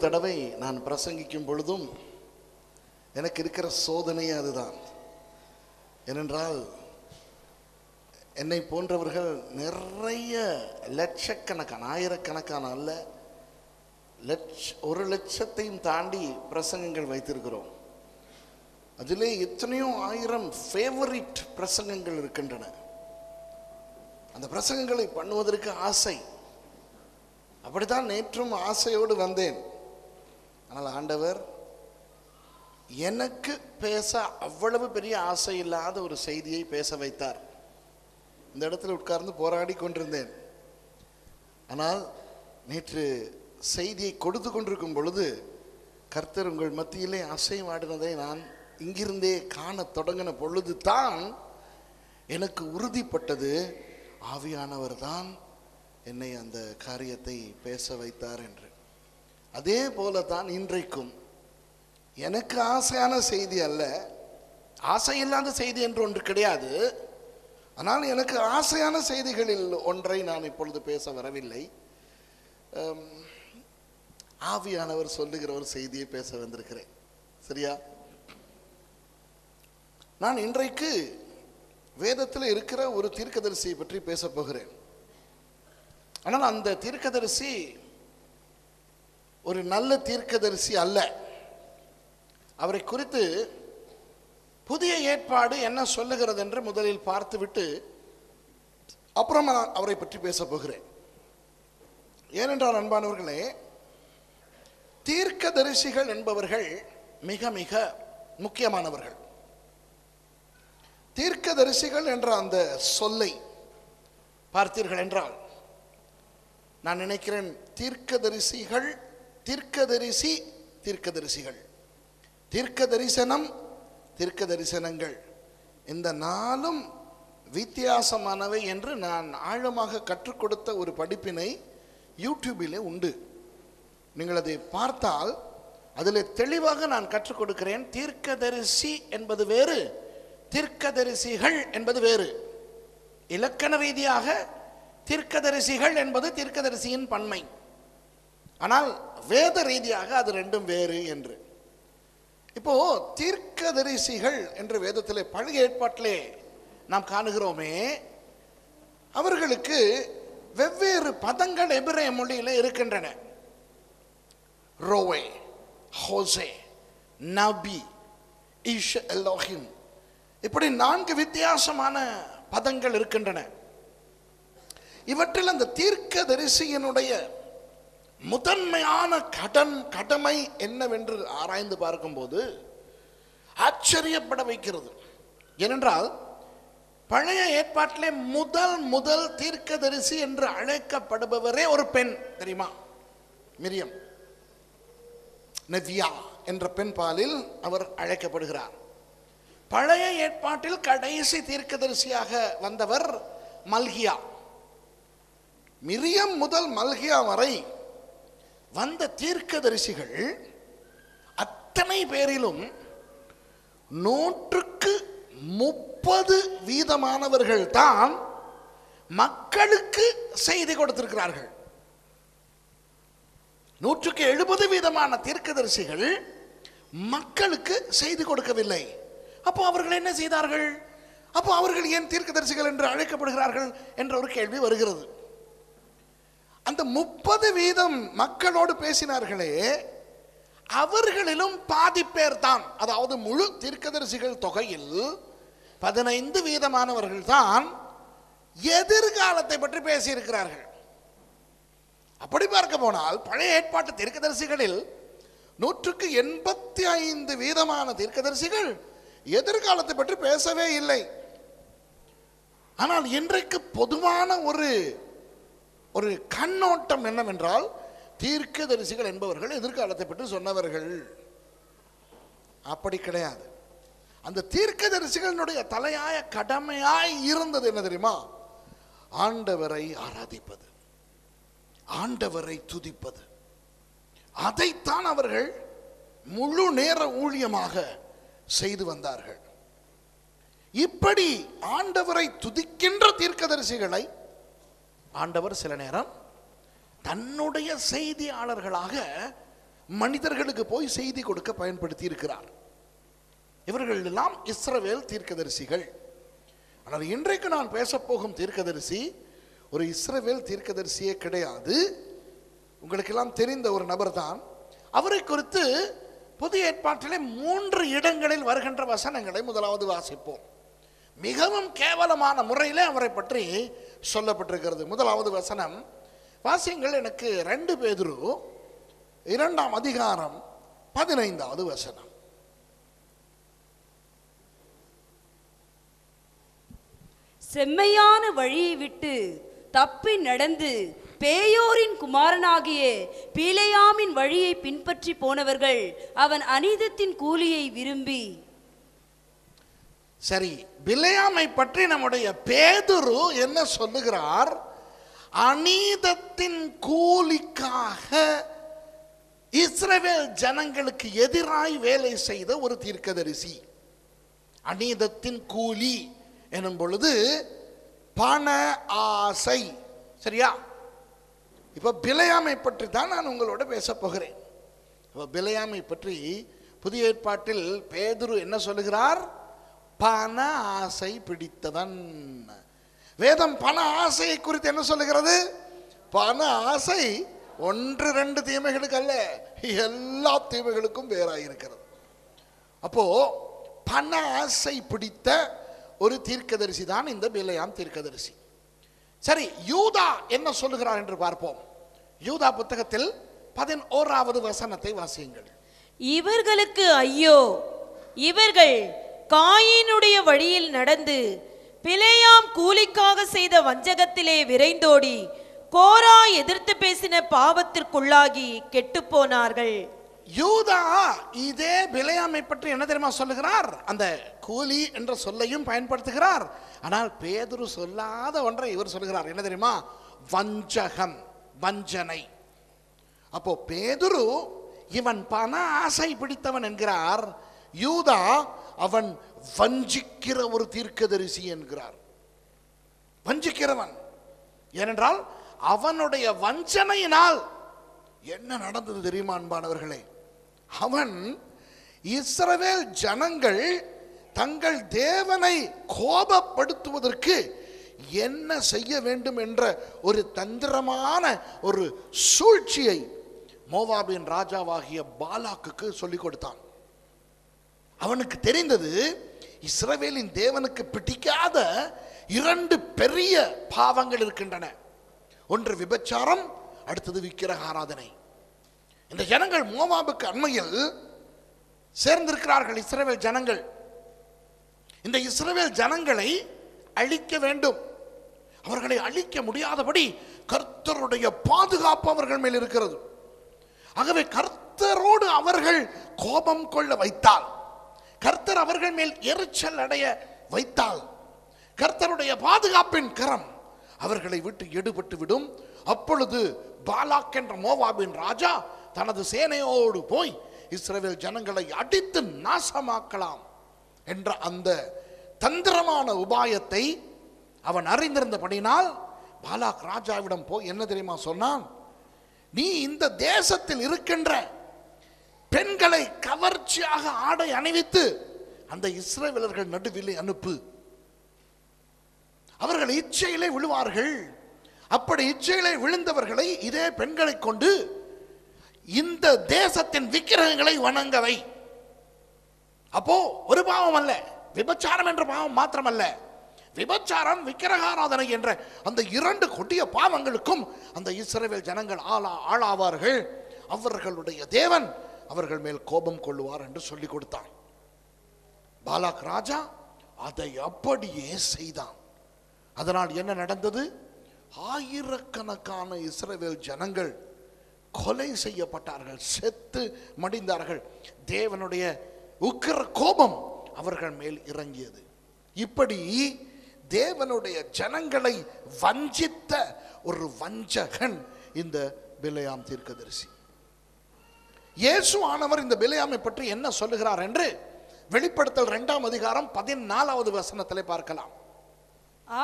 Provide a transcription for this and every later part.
தடவை நான் பிரசங்கிக்கும் பொழுதும் எனக்கு இருக்கிற சோதனையே அதுதான். ஏனென்றால் என்னை போன்றவர்கள் நிறைய லட்சக்கணக்கான ஆயிரக்கணக்கான அல்ல லட்ச ஒரு லட்சத்தையும் தாண்டி பிரசங்கங்கள் வைத்திருக்கிறோம். அதிலே எத்தனையோ ஆயிரம் ஃபேவரிட் பிரசங்கங்கள் இருக்கின்றன. அந்த பிரசங்கங்களை பண்ணுவதற்கு ஆசை. அப்படித்தான் நேற்றும் ஆசையோடு வந்தேன். ஆனால் ஆண்டவர் எனக்கு பேச அவ்வளவு பெரிய ஆசை இல்லாத ஒரு செய்தியை பேச வைத்தார். இந்த இடத்துல உட்கார்ந்து போராடி கொண்டிருந்தேன். ஆனால் நேற்று செய்தியை கொடுத்து கொண்டிருக்கும் பொழுது கர்த்தர் உங்கள் மத்தியிலே அசைவாடினதை நான் இங்கிருந்தே காணத் தொடங்கின பொழுது தான் எனக்கு உறுதிப்பட்டது. ஆவியானவர் தான் என்னை அந்த காரியத்தை பேச வைத்தார் என்று. அதே போல தான் இன்றைக்கும். எனக்கு ஆசையான செய்தி அல்ல. ஆசை இல்லாத செய்தி என்று ஒன்று கிடையாது. ஆனால் எனக்கு ஆசையான செய்திகளில் ஒன்றை நான் இப்பொழுது பேச வரவில்லை. ஆவியானவர் சொல்லுகிற ஒரு செய்தியை பேச வந்திருக்கிறேன். சரியா? நான் இன்றைக்கு வேதத்தில் இருக்கிற ஒரு தீர்க்கதரிசியை பற்றி பேசப் போகிறேன். ஆனால் அந்த தீர்க்கதரிசி ஒரு நல்ல தீர்க்கதரிசி அல்ல. அவரை குறித்து புதிய ஏற்பாடு என்ன சொல்லுகிறது என்று முதலில் பார்த்துவிட்டு அப்புறம் நான் அவரை பற்றி பேசப் போகிறேன். ஏனென்றால் அன்பானவர்களே தீர்க்கதரிசிகள் என்பவர்கள் மிக மிக முக்கியமானவர்கள். தீர்க்கதரிசிகள் என்ற அந்த சொல்லை பார்த்தீர்கள் என்றால் நான் நினைக்கிறேன் தீர்க்கதரிசிகள் தீர்க்கதரிசி தீர்க்கதரிசிகள். தீர்க்க தரிசனம் தீர்க்க தரிசனங்கள் இந்த நாளும் வித்தியாசமானவை என்று நான் ஆழமாக கற்றுக் கொடுத்த ஒரு படிப்பினை யூடியூபிலே உண்டு. நீங்கள் அதை பார்த்தால் அதில் தெளிவாக நான் கற்றுக் கொடுக்கிறேன் தீர்க்கதரிசி என்பது வேறு தீர்க்கதரிசிகள் என்பது வேறு. இலக்கண ரீதியாக தீர்க்கதரிசிகள் என்பது தீர்க்கதரிசியின் பன்மை. ஆனால் வேத ரீதியாக அது ரெண்டும் வேறு என்று. இப்போ தீர்க்கதரிசிகள் என்று வேதத்திலே பழைய ஏற்பாட்டிலே நாம் காணுகிறோமே அவர்களுக்கு வெவ்வேறு பதங்கள் எபிரே மொழியில் இருக்கின்றன. ரோவே ஹோசே நபி இஷ் எல்லோஹிம். இப்படி நான்கு வித்தியாசமான பதங்கள் இருக்கின்றன. இவற்றில் அந்த தீர்க்க தரிசியினுடைய முதன்மையான கடன் கடமை என்னவென்று ஆராய்ந்து பார்க்கும்போது ஆச்சரியப்பட வைக்கிறது. ஏனென்றால் பழைய ஏற்பாட்டிலே முதல் முதல் தீர்க்கதரிசி என்று அழைக்கப்படுபவரே ஒரு பெண் தெரியுமா? மிரியம். நெவ்யா என்ற பெண் பாலில் அவர் அழைக்கப்படுகிறார். பழைய ஏற்பாட்டில் கடைசி தீர்க்கதரிசியாக வந்தவர் மல்கியா. மிரியம் முதல் மல்கியா வரை வந்த தீர்க்கதரிசிகள் அத்தனை பேரிலும் நூற்றுக்கு முப்பது வீதமானவர்கள் தான் மக்களுக்கு செய்தி கொடுத்திருக்கிறார்கள். நூற்றுக்கு எழுபது வீதமான தீர்க்கதரிசிகள் மக்களுக்கு செய்தி கொடுக்கவில்லை. அப்போ அவர்கள் என்ன செய்தார்கள்? அப்போ அவர்கள் ஏன் தீர்க்கதரிசிகள் என்று அழைக்கப்படுகிறார்கள் என்ற ஒரு கேள்வி வருகிறது. அந்த முப்பது வீதம் மக்களோடு பேசினார்களே அவர்களிலும் பாதி பேர் தான். அதாவது முழு தீர்க்கதரிசிகள் தொகையில் பதினைந்து வீதமானவர்கள் தான் எதிர்காலத்தை பற்றி பேசியிருக்கிறார்கள். அப்படி பார்க்க போனால் பழைய ஏற்பாட்டு தீர்க்கதரிசிகளில் நூற்றுக்கு எண்பத்தி ஐந்து வீதமான தீர்க்கதரிசிகள் எதிர்காலத்தை பற்றி பேசவே இல்லை. ஆனால் இன்றைக்கு பொதுவான ஒரு ஒரு கண்ணோட்டம் என்னவென்றால் தீர்க்க தரிசிகள் என்பவர்கள் எதிர்காலத்தை பற்றி சொன்னவர்கள். அப்படி கிடையாது. அந்த தீர்க்க தரிசிகளினுடைய தலையாய கடமையாய் இருந்தது என்ன தெரியுமா? ஆண்டவரை ஆராதிப்பது. ஆண்டவரை துதிப்பது. அதைத்தான் அவர்கள் முழு நேர ஊழியமாக செய்து வந்தார்கள். இப்படி ஆண்டவரை துதிக்கின்ற தீர்க்கதரிசிகளை ஆண்டவர் சில நேரம் தன்னுடைய செய்தியாளர்களாக மனிதர்களுக்கு போய் செய்தி கொடுக்க பயன்படுத்தி இருக்கிறார் இவர்கள் எல்லாம் இஸ்ரவேல் தீர்க்கதரிசிகள். ஆனால் இன்றைக்கு நான் பேசப்போகும் தீர்க்கதரிசி ஒரு இஸ்ரவேல் தீர்க்கதரிசியே கிடையாது. உங்களுக்கெல்லாம் தெரிந்த ஒரு நபர் தான் அவரை குறித்து புதிய ஏற்பாட்டிலே மூன்று இடங்களில் வருகின்ற வசனங்களை முதலாவது வாசிப்போம். மிகவும் கேவலமான முறையிலே அவரை பற்றி சொல்லப்பட்டிருக்கிறது. முதலாவது வசனம் வாசியங்கள் எனக்கு ரெண்டு பேதுரு இரண்டாம் அதிகாரம் பதினைந்தாவது வசனம். செம்மையான வழியை விட்டு தப்பி நடந்து பேயோரின் குமாரனாகிய பீலையாமின் வழியை பின்பற்றி போனவர்கள் அவன் அநீதத்தின் கூலியை விரும்பி சரி பிலையாமை பற்றி நம்முடைய பேதுரு என்ன சொல்லுகிறார்? அநீதத்தின் கூலிக்காக இஸ்ரவேல் ஜனங்களுக்கு எதிராய் வேலை செய்த ஒரு தீர்க்கதரிசி. அநீதத்தின் கூலி எனும் பொழுது பண ஆசை. சரியா? இப்ப பிலையாமை பற்றி தான் நான் உங்களோட பேச போகிறேன். இப்ப பிலையாமை பற்றி புதிய ஏற்பாட்டில் பேதுரு என்ன சொல்லுகிறார்? பண ஆசை பிடித்தவன். வேதம் பண ஆசையை குறித்து என்ன சொல்லுகிறது? பண ஆசை ஒன்று ரெண்டு தீமைகளுக்கு அல்ல எல்லா தீமைகளுக்கும் வேறாயிருக்கிறது. அப்போ பண ஆசை பிடித்த ஒரு தீர்க்கதரிசி தான் இந்த பிள்ளையாம் தீர்க்கதரிசி. சரி யூதா என்ன சொல்லுகிறார் என்று பார்ப்போம். யூதா புத்தகத்தில் பதினோராவது வசனத்தை வாசியுங்கள். இவர்களுக்கு ஐயோ இவர்கள் காயினுடைய வழியில் நடந்து பிலேயாம் கூலிக்காக செய்த வஞ்சகத்திலே விரைந்தோடி கோரா எதிர்த்து பேசின பாவத்திற்குள்ளாகி கெட்டு போனார்கள். யூதா இதே பிலையாமை பற்றி என்ன தெரியுமா சொல்லுகிறார்? அந்த கூலி என்ற சொல்லையும் பயன்படுத்துகிறார். ஆனால் பேதுரு சொல்லாத ஒன்றை இவர் சொல்லுகிறார். என்ன தெரியுமா? வஞ்சகம் வஞ்சனை. அப்போ பேதுரு இவன் பண ஆசை பிடித்தவன் என்கிறார். யூதா அவன் வஞ்சிக்கிற ஒரு தீர்க்கதரிசி என்கிறார். வஞ்சிக்கிறவன். ஏனென்றால் அவனுடைய வஞ்சனையினால் என்ன நடந்தது தெரியுமா அன்பானவர்களே? அவன் இஸ்ரவேல் ஜனங்கள் தங்கள் தேவனை கோபப்படுத்துவதற்கு என்ன செய்ய வேண்டும் என்ற ஒரு தந்திரமான ஒரு சூழ்ச்சியை மோவாபின் ராஜாவாகிய பாலாக்குக்கு சொல்லிக் கொடுத்தான். அவனுக்கு தெரிந்தது இஸ்ரவேலின் தேவனுக்கு பிடிக்காத இரண்டு பெரிய பாவங்கள் இருக்கின்றன. ஒன்று விபச்சாரம் அடுத்தது விக்கிரக ஆராதனை. இந்த ஜனங்கள் மோவாபுக்கு அண்மையில் சேர்ந்திருக்கிறார்கள் இஸ்ரவேல் ஜனங்கள். இந்த இஸ்ரவேல் ஜனங்களை அழிக்க வேண்டும். அவர்களை அழிக்க முடியாதபடி கர்த்தருடைய பாதுகாப்பு அவர்கள் மேல் இருக்கிறது. ஆகவே கர்த்தரோடு அவர்கள் கோபம் கொள்ள வைத்தால் கர்த்தர் அவர்கள் மேல் எரிச்சல் அடைய வைத்தால் கர்த்தருடைய பாதுகாப்பின் கரம் அவர்களை விட்டு எடுபட்டு விடும். அப்பொழுது பாலாக் என்ற மோவாபின் ராஜா தனது சேனையோடு போய் இஸ்ரேல் ஜனங்களை அடித்து நாசமாக்கலாம் என்ற அந்த தந்திரமான உபாயத்தை அவன் அறிந்திருந்தபடினால் பாலாக் ராஜாவிடம் போய் என்ன தெரியுமா சொன்னான்? நீ இந்த தேசத்தில் இருக்கின்ற பெண்களை கவர்ச்சியாக ஆடை அணிவித்து அந்த இஸ்ரவேலர்கள் நடுவிலே அனுப்பு. அவர்கள் இச்சையிலே விழுவார்கள். அப்படி இச்சையிலே விழுந்தவர்களை இதே பெண்களை கொண்டு இந்த தேசத்தின் விக்கிரகங்களை வணங்கவை. அப்போ ஒரு பாவம் அல்ல விபச்சாரம் என்ற பாவம் மாத்திரமல்ல. விபச்சாரம் விக்கிரகாராதனை என்ற அந்த இரண்டு கொடிய பாவங்களுக்கும் அந்த இஸ்ரேவேல் ஜனங்கள் ஆளா ஆளாவார்கள். அவர்களுடைய தேவன் அவர்கள் மேல் கோபம் கொள்ளுவார் என்று சொல்லிக் கொடுத்தான். பாலாக் ராஜா அதை அப்படியே செய்தான். அதனால் என்ன நடந்தது? ஆயிரக்கணக்கான இஸ்ரவேல் ஜனங்கள் கொலை செய்யப்பட்டார்கள் செத்து மடிந்தார்கள். தேவனுடைய உக்கிர கோபம் அவர்கள் மேல் இறங்கியது. இப்படி தேவனுடைய ஜனங்களை வஞ்சித்த ஒரு வஞ்சகன் இந்த பிலையாம் தீர்க்கதரிசி. இயேசு ஆனவர் இந்த பிலையாமை பற்றி என்ன சொல்லுகிறார் என்று வெளிப்படுத்தல் இரண்டாம் அதிகாரம் பதினாலாவது வசனத்திலே பார்க்கலாம்.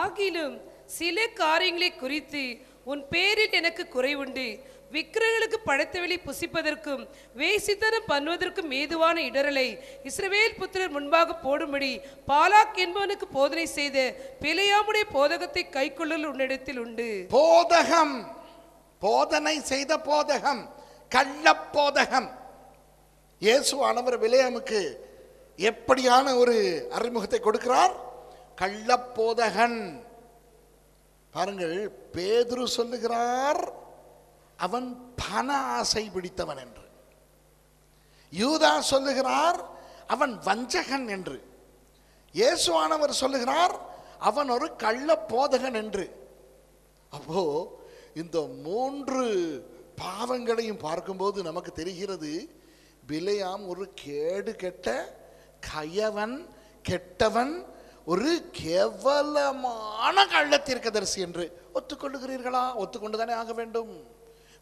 ஆகிலும் சில காரியங்களை குறித்து உன் பேரில் எனக்கு குறைவுண்டு விக்கிரங்களுக்கு படைத்தவெளி புசிப்பதற்கும் வேசித்தனம் பண்ணுவதற்கும் ஏதுவான இடரலை இஸ்ரவேல் புத்திரர் முன்பாக போடும்படி பாலாக் என்பவனுக்கு போதனை செய்த பிழையாமுடைய போதகத்தை கைக்கொள்ளல் உன்னிடத்தில் உண்டு. போதகம் போதனை செய்த போதகம். கள்ளப்போதகம். இயேசுவானவர் விலையமுக்கு எப்படியான ஒரு அறிமுகத்தை கொடுக்கிறார்? கள்ளப்போதகன். பாருங்கள் பேதுரு சொல்லுகிறார் அவன் பண ஆசை பிடித்தவன் என்று. யூதா சொல்லுகிறார் அவன் வஞ்சகன் என்று. இயேசுவானவர் சொல்லுகிறார் அவன் ஒரு கள்ள போதகன் என்று. அப்போ இந்த மூன்று பாவங்களையும் பார்க்கும்போது நமக்கு தெரிகிறது பிலையாம் ஒரு கேடு கெட்ட கயவன் கெட்டவன் ஒரு கேவலமான கள்ளத்தீர்க்கதரிசி என்று ஒத்துக்கொள்ளுகிறீர்களா? ஒத்துக்கொண்டு தானே ஆக வேண்டும்.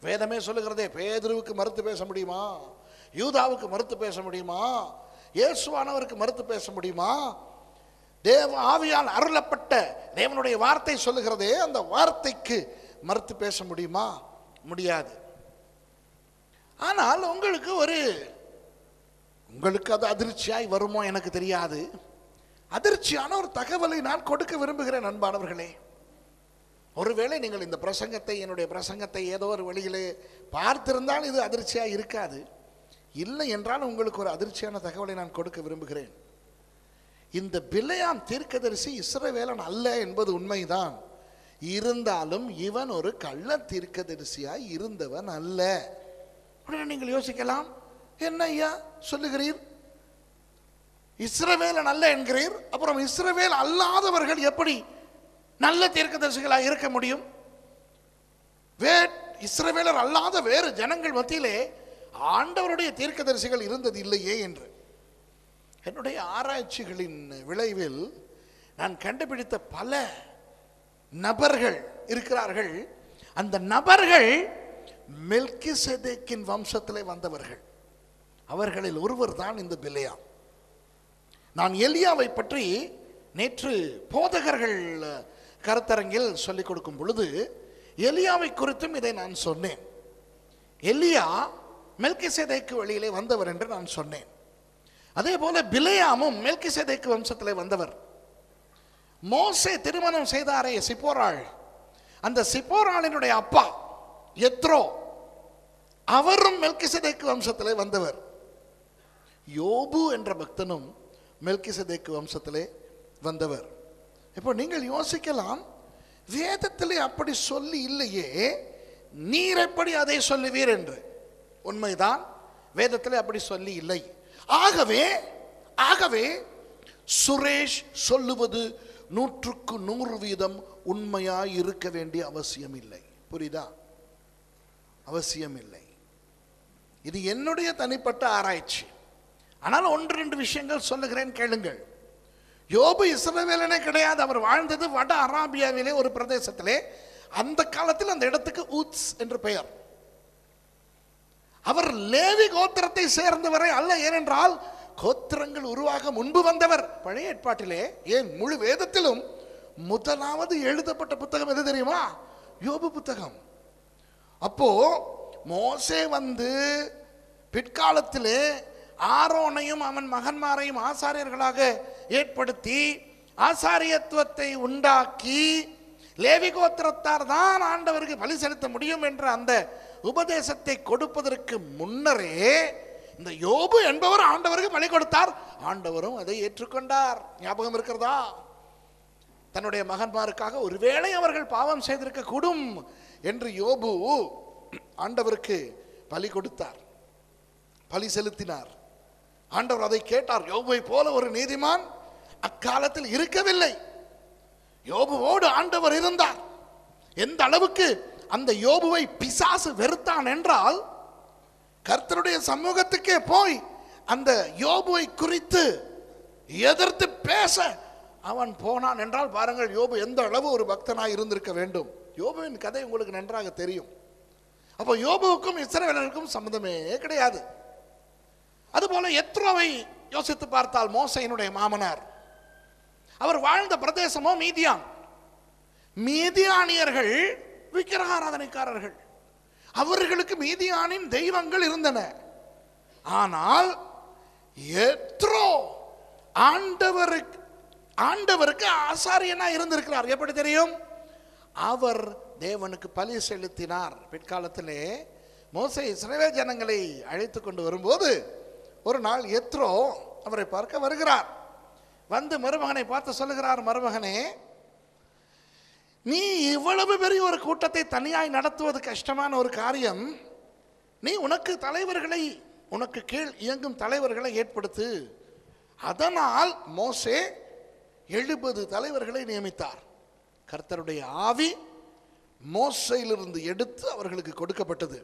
வேதமே சொல்லுகிறதே பேதுருவுக்கு மறுத்து பேச முடியுமா? யூதாவுக்கு மறுத்து பேச முடியுமா? இயேசுவானவருக்கு மறுத்து பேச முடியுமா? தேவ ஆவியால் அருளப்பட்ட தேவனுடைய வார்த்தை சொல்லுகிறதே அந்த வார்த்தைக்கு மறுத்து பேச முடியுமா? முடியாது. ஆனால் உங்களுக்கு ஒரு உங்களுக்கு அது அதிர்ச்சியாய் வருமோ எனக்கு தெரியாது. அதிர்ச்சியான ஒரு தகவலை நான் கொடுக்க விரும்புகிறேன் அன்பானவர்களே. ஒருவேளை நீங்கள் இந்த பிரசங்கத்தை என்னுடைய பிரசங்கத்தை ஏதோ ஒரு வழியிலே பார்த்திருந்தால் இது அதிர்ச்சியாக இருக்காது. இல்லை என்றால் உங்களுக்கு ஒரு அதிர்ச்சியான தகவலை நான் கொடுக்க விரும்புகிறேன். இந்த பிள்ளையாம் தீர்க்கதரிசி இஸ்ரவேலன் அல்ல என்பது உண்மைதான். இருந்தாலும் இவன் ஒரு கள்ள தீர்க்கதரிசியாய் இருந்தவன் அல்ல. உடனே நீங்கள் யோசிக்கலாம் என்ன ஐயா சொல்லுகிறீர்? இஸ்ரவேலன் அல்ல என்கிறீர்? அப்புறம் இஸ்ரவேல் அல்லாதவர்கள் எப்படி நல்ல தீர்க்கதரிசிகளாக இருக்க முடியும்? வே இஸ்ரவேலர் அல்லாத வேறு ஜனங்கள் மத்தியிலே ஆண்டவருடைய தீர்க்கதரிசிகள் இருந்தது இல்லையே என்று. என்னுடைய ஆராய்ச்சிகளின் விளைவில் நான் கண்டுபிடித்த பல நபர்கள் இருக்கிறார்கள். அந்த நபர்கள் மெல்கிசெதேக்கின் வம்சத்திலே வந்தவர்கள். அவர்களில் ஒருவர் தான் இந்த பிலேயாம். நான் எலியாவை பற்றி நேற்று போதகர்கள் கருத்தரங்கில் சொல்லிக் கொடுக்கும் பொழுது எலியாவை குறித்தும் இதை நான் சொன்னேன். எலியா மெல்கிசேதேக்கு வழியிலே வந்தவர் என்று நான் சொன்னேன். அதே போல பிலையாமும் மெல்கி சேதைக்கு வம்சத்திலே வந்தவர். மோசே திருமணம் செய்தாரே சிப்போராள். அந்த சிப்போராளினுடைய அப்பா எத்ரோ. அவரும் மெல்கிசதேக்கு வம்சத்திலே வந்தவர். யோபு என்ற பக்தனும் மெல்கிசதேக்கு வம்சத்திலே வந்தவர். இப்போ நீங்கள் யோசிக்கலாம் வேதத்திலே அப்படி சொல்லி இல்லையே நீர் எப்படி அதை சொல்லுவீர் என்று. உண்மைதான் வேதத்திலே அப்படி சொல்லி இல்லை. ஆகவே ஆகவே சுரேஷ் சொல்லுவது நூற்றுக்கு நூறு வீதம் உண்மையாய் இருக்க வேண்டிய அவசியம் இல்லை புரியுதா? அவசியம் இல்லை இது என்னுடைய தனிப்பட்ட ஆராய்ச்சி. ஆனால் ஒன்று ரெண்டு விஷயங்கள் சொல்லுகிறேன் கேளுங்கள். யோபு இஸ்ரவேலனே கிடையாது. அவர் வாழ்ந்தது வட அராபியாவிலே ஒரு பிரதேசத்திலே. அந்த காலத்தில் அந்த இடத்துக்கு ஊத்ஸ் என்று பெயர். அவர் லேவி கோத்திரத்தை சேர்ந்தவரை அல்ல ஏனென்றால் கோத்திரங்கள் உருவாக முன்பு வந்தவர். பழைய ஏற்பாட்டிலே ஏன் முழு வேதத்திலும் முதலாவது எழுதப்பட்ட புத்தகம் எது தெரியுமா? யோபு புத்தகம். அப்போ மோசே வந்து பிற்காலத்திலே ஆரோனையும் அவன் மகன்மாரையும் ஆசாரியர்களாக ஏற்படுத்தி ஆசாரியத்துவத்தை உண்டாக்கி லேவி கோத்திரத்தார் தான் ஆண்டவருக்கு பலி செலுத்த முடியும் என்ற அந்த உபதேசத்தை கொடுப்பதற்கு முன்னரே இந்த யோபு என்பவர் ஆண்டவருக்கு பலி கொடுத்தார். ஆண்டவரும் அதை ஏற்றுக்கொண்டார். ஞாபகம் இருக்கிறதா? தன்னுடைய மகன்மாருக்காக ஒருவேளை அவர்கள் பாவம் செய்திருக்க கூடும் என்று யோபு ஆண்டவருக்கு பலி கொடுத்தார். பலி செலுத்தினார். ஆண்டவர் அதை கேட்டார் யோபுவை போல ஒரு நீதிமான் அக்காலத்தில் இருக்கவில்லை. யோபுவோடு ஆண்டவர் இருந்தார். எந்த அளவுக்கு அந்த யோபுவை பிசாசு வெறுத்தான் என்றால் கர்த்தருடைய சமூகத்துக்கே போய் அந்த யோபுவை குறித்து எதிர்த்து பேச அவன் போனான் என்றால் பாருங்கள் யோபு எந்த அளவு ஒரு பக்தனாய் இருந்திருக்க வேண்டும். யோபுவின் கதை உங்களுக்கு நன்றாக தெரியும். அப்போ யோபுவுக்கும் இஸ்ரவேலருக்கும் சம்மந்தமே கிடையாது. அதுபோல எத்ரோவை யோசித்து பார்த்தால் மோசையினுடைய மாமனார். அவர் வாழ்ந்த பிரதேசமோ மீதியான். மீதியானியர்கள் விக்கிரகாராதனைக்காரர்கள். அவர்களுக்கு மீதியானின் தெய்வங்கள் இருந்தன. ஆனால் எத்ரோ ஆண்டவருக்கு ஆண்டவருக்கு ஆசாரியனா இருந்திருக்கிறார். எப்படி தெரியும்? அவர் தேவனுக்கு பலி செலுத்தினார். பிற்காலத்திலே மோசே இஸ்ரவேல் ஜனங்களை அழைத்து கொண்டு வரும்போது ஒரு நாள் எத்ரோ அவரை பார்க்க வருகிறார். வந்து மருமகனை பார்த்து சொல்லுகிறார் மருமகனே நீ இவ்வளவு பெரிய ஒரு கூட்டத்தை தனியாய் நடத்துவது கஷ்டமான ஒரு காரியம். நீ உனக்கு தலைவர்களை உனக்கு கீழ் இயங்கும் தலைவர்களை ஏற்படுத்து. அதனால் மோசே எழுபது தலைவர்களை நியமித்தார். கர்த்தருடைய ஆவி மோசையிலிருந்து எடுத்து அவர்களுக்கு கொடுக்கப்பட்டது.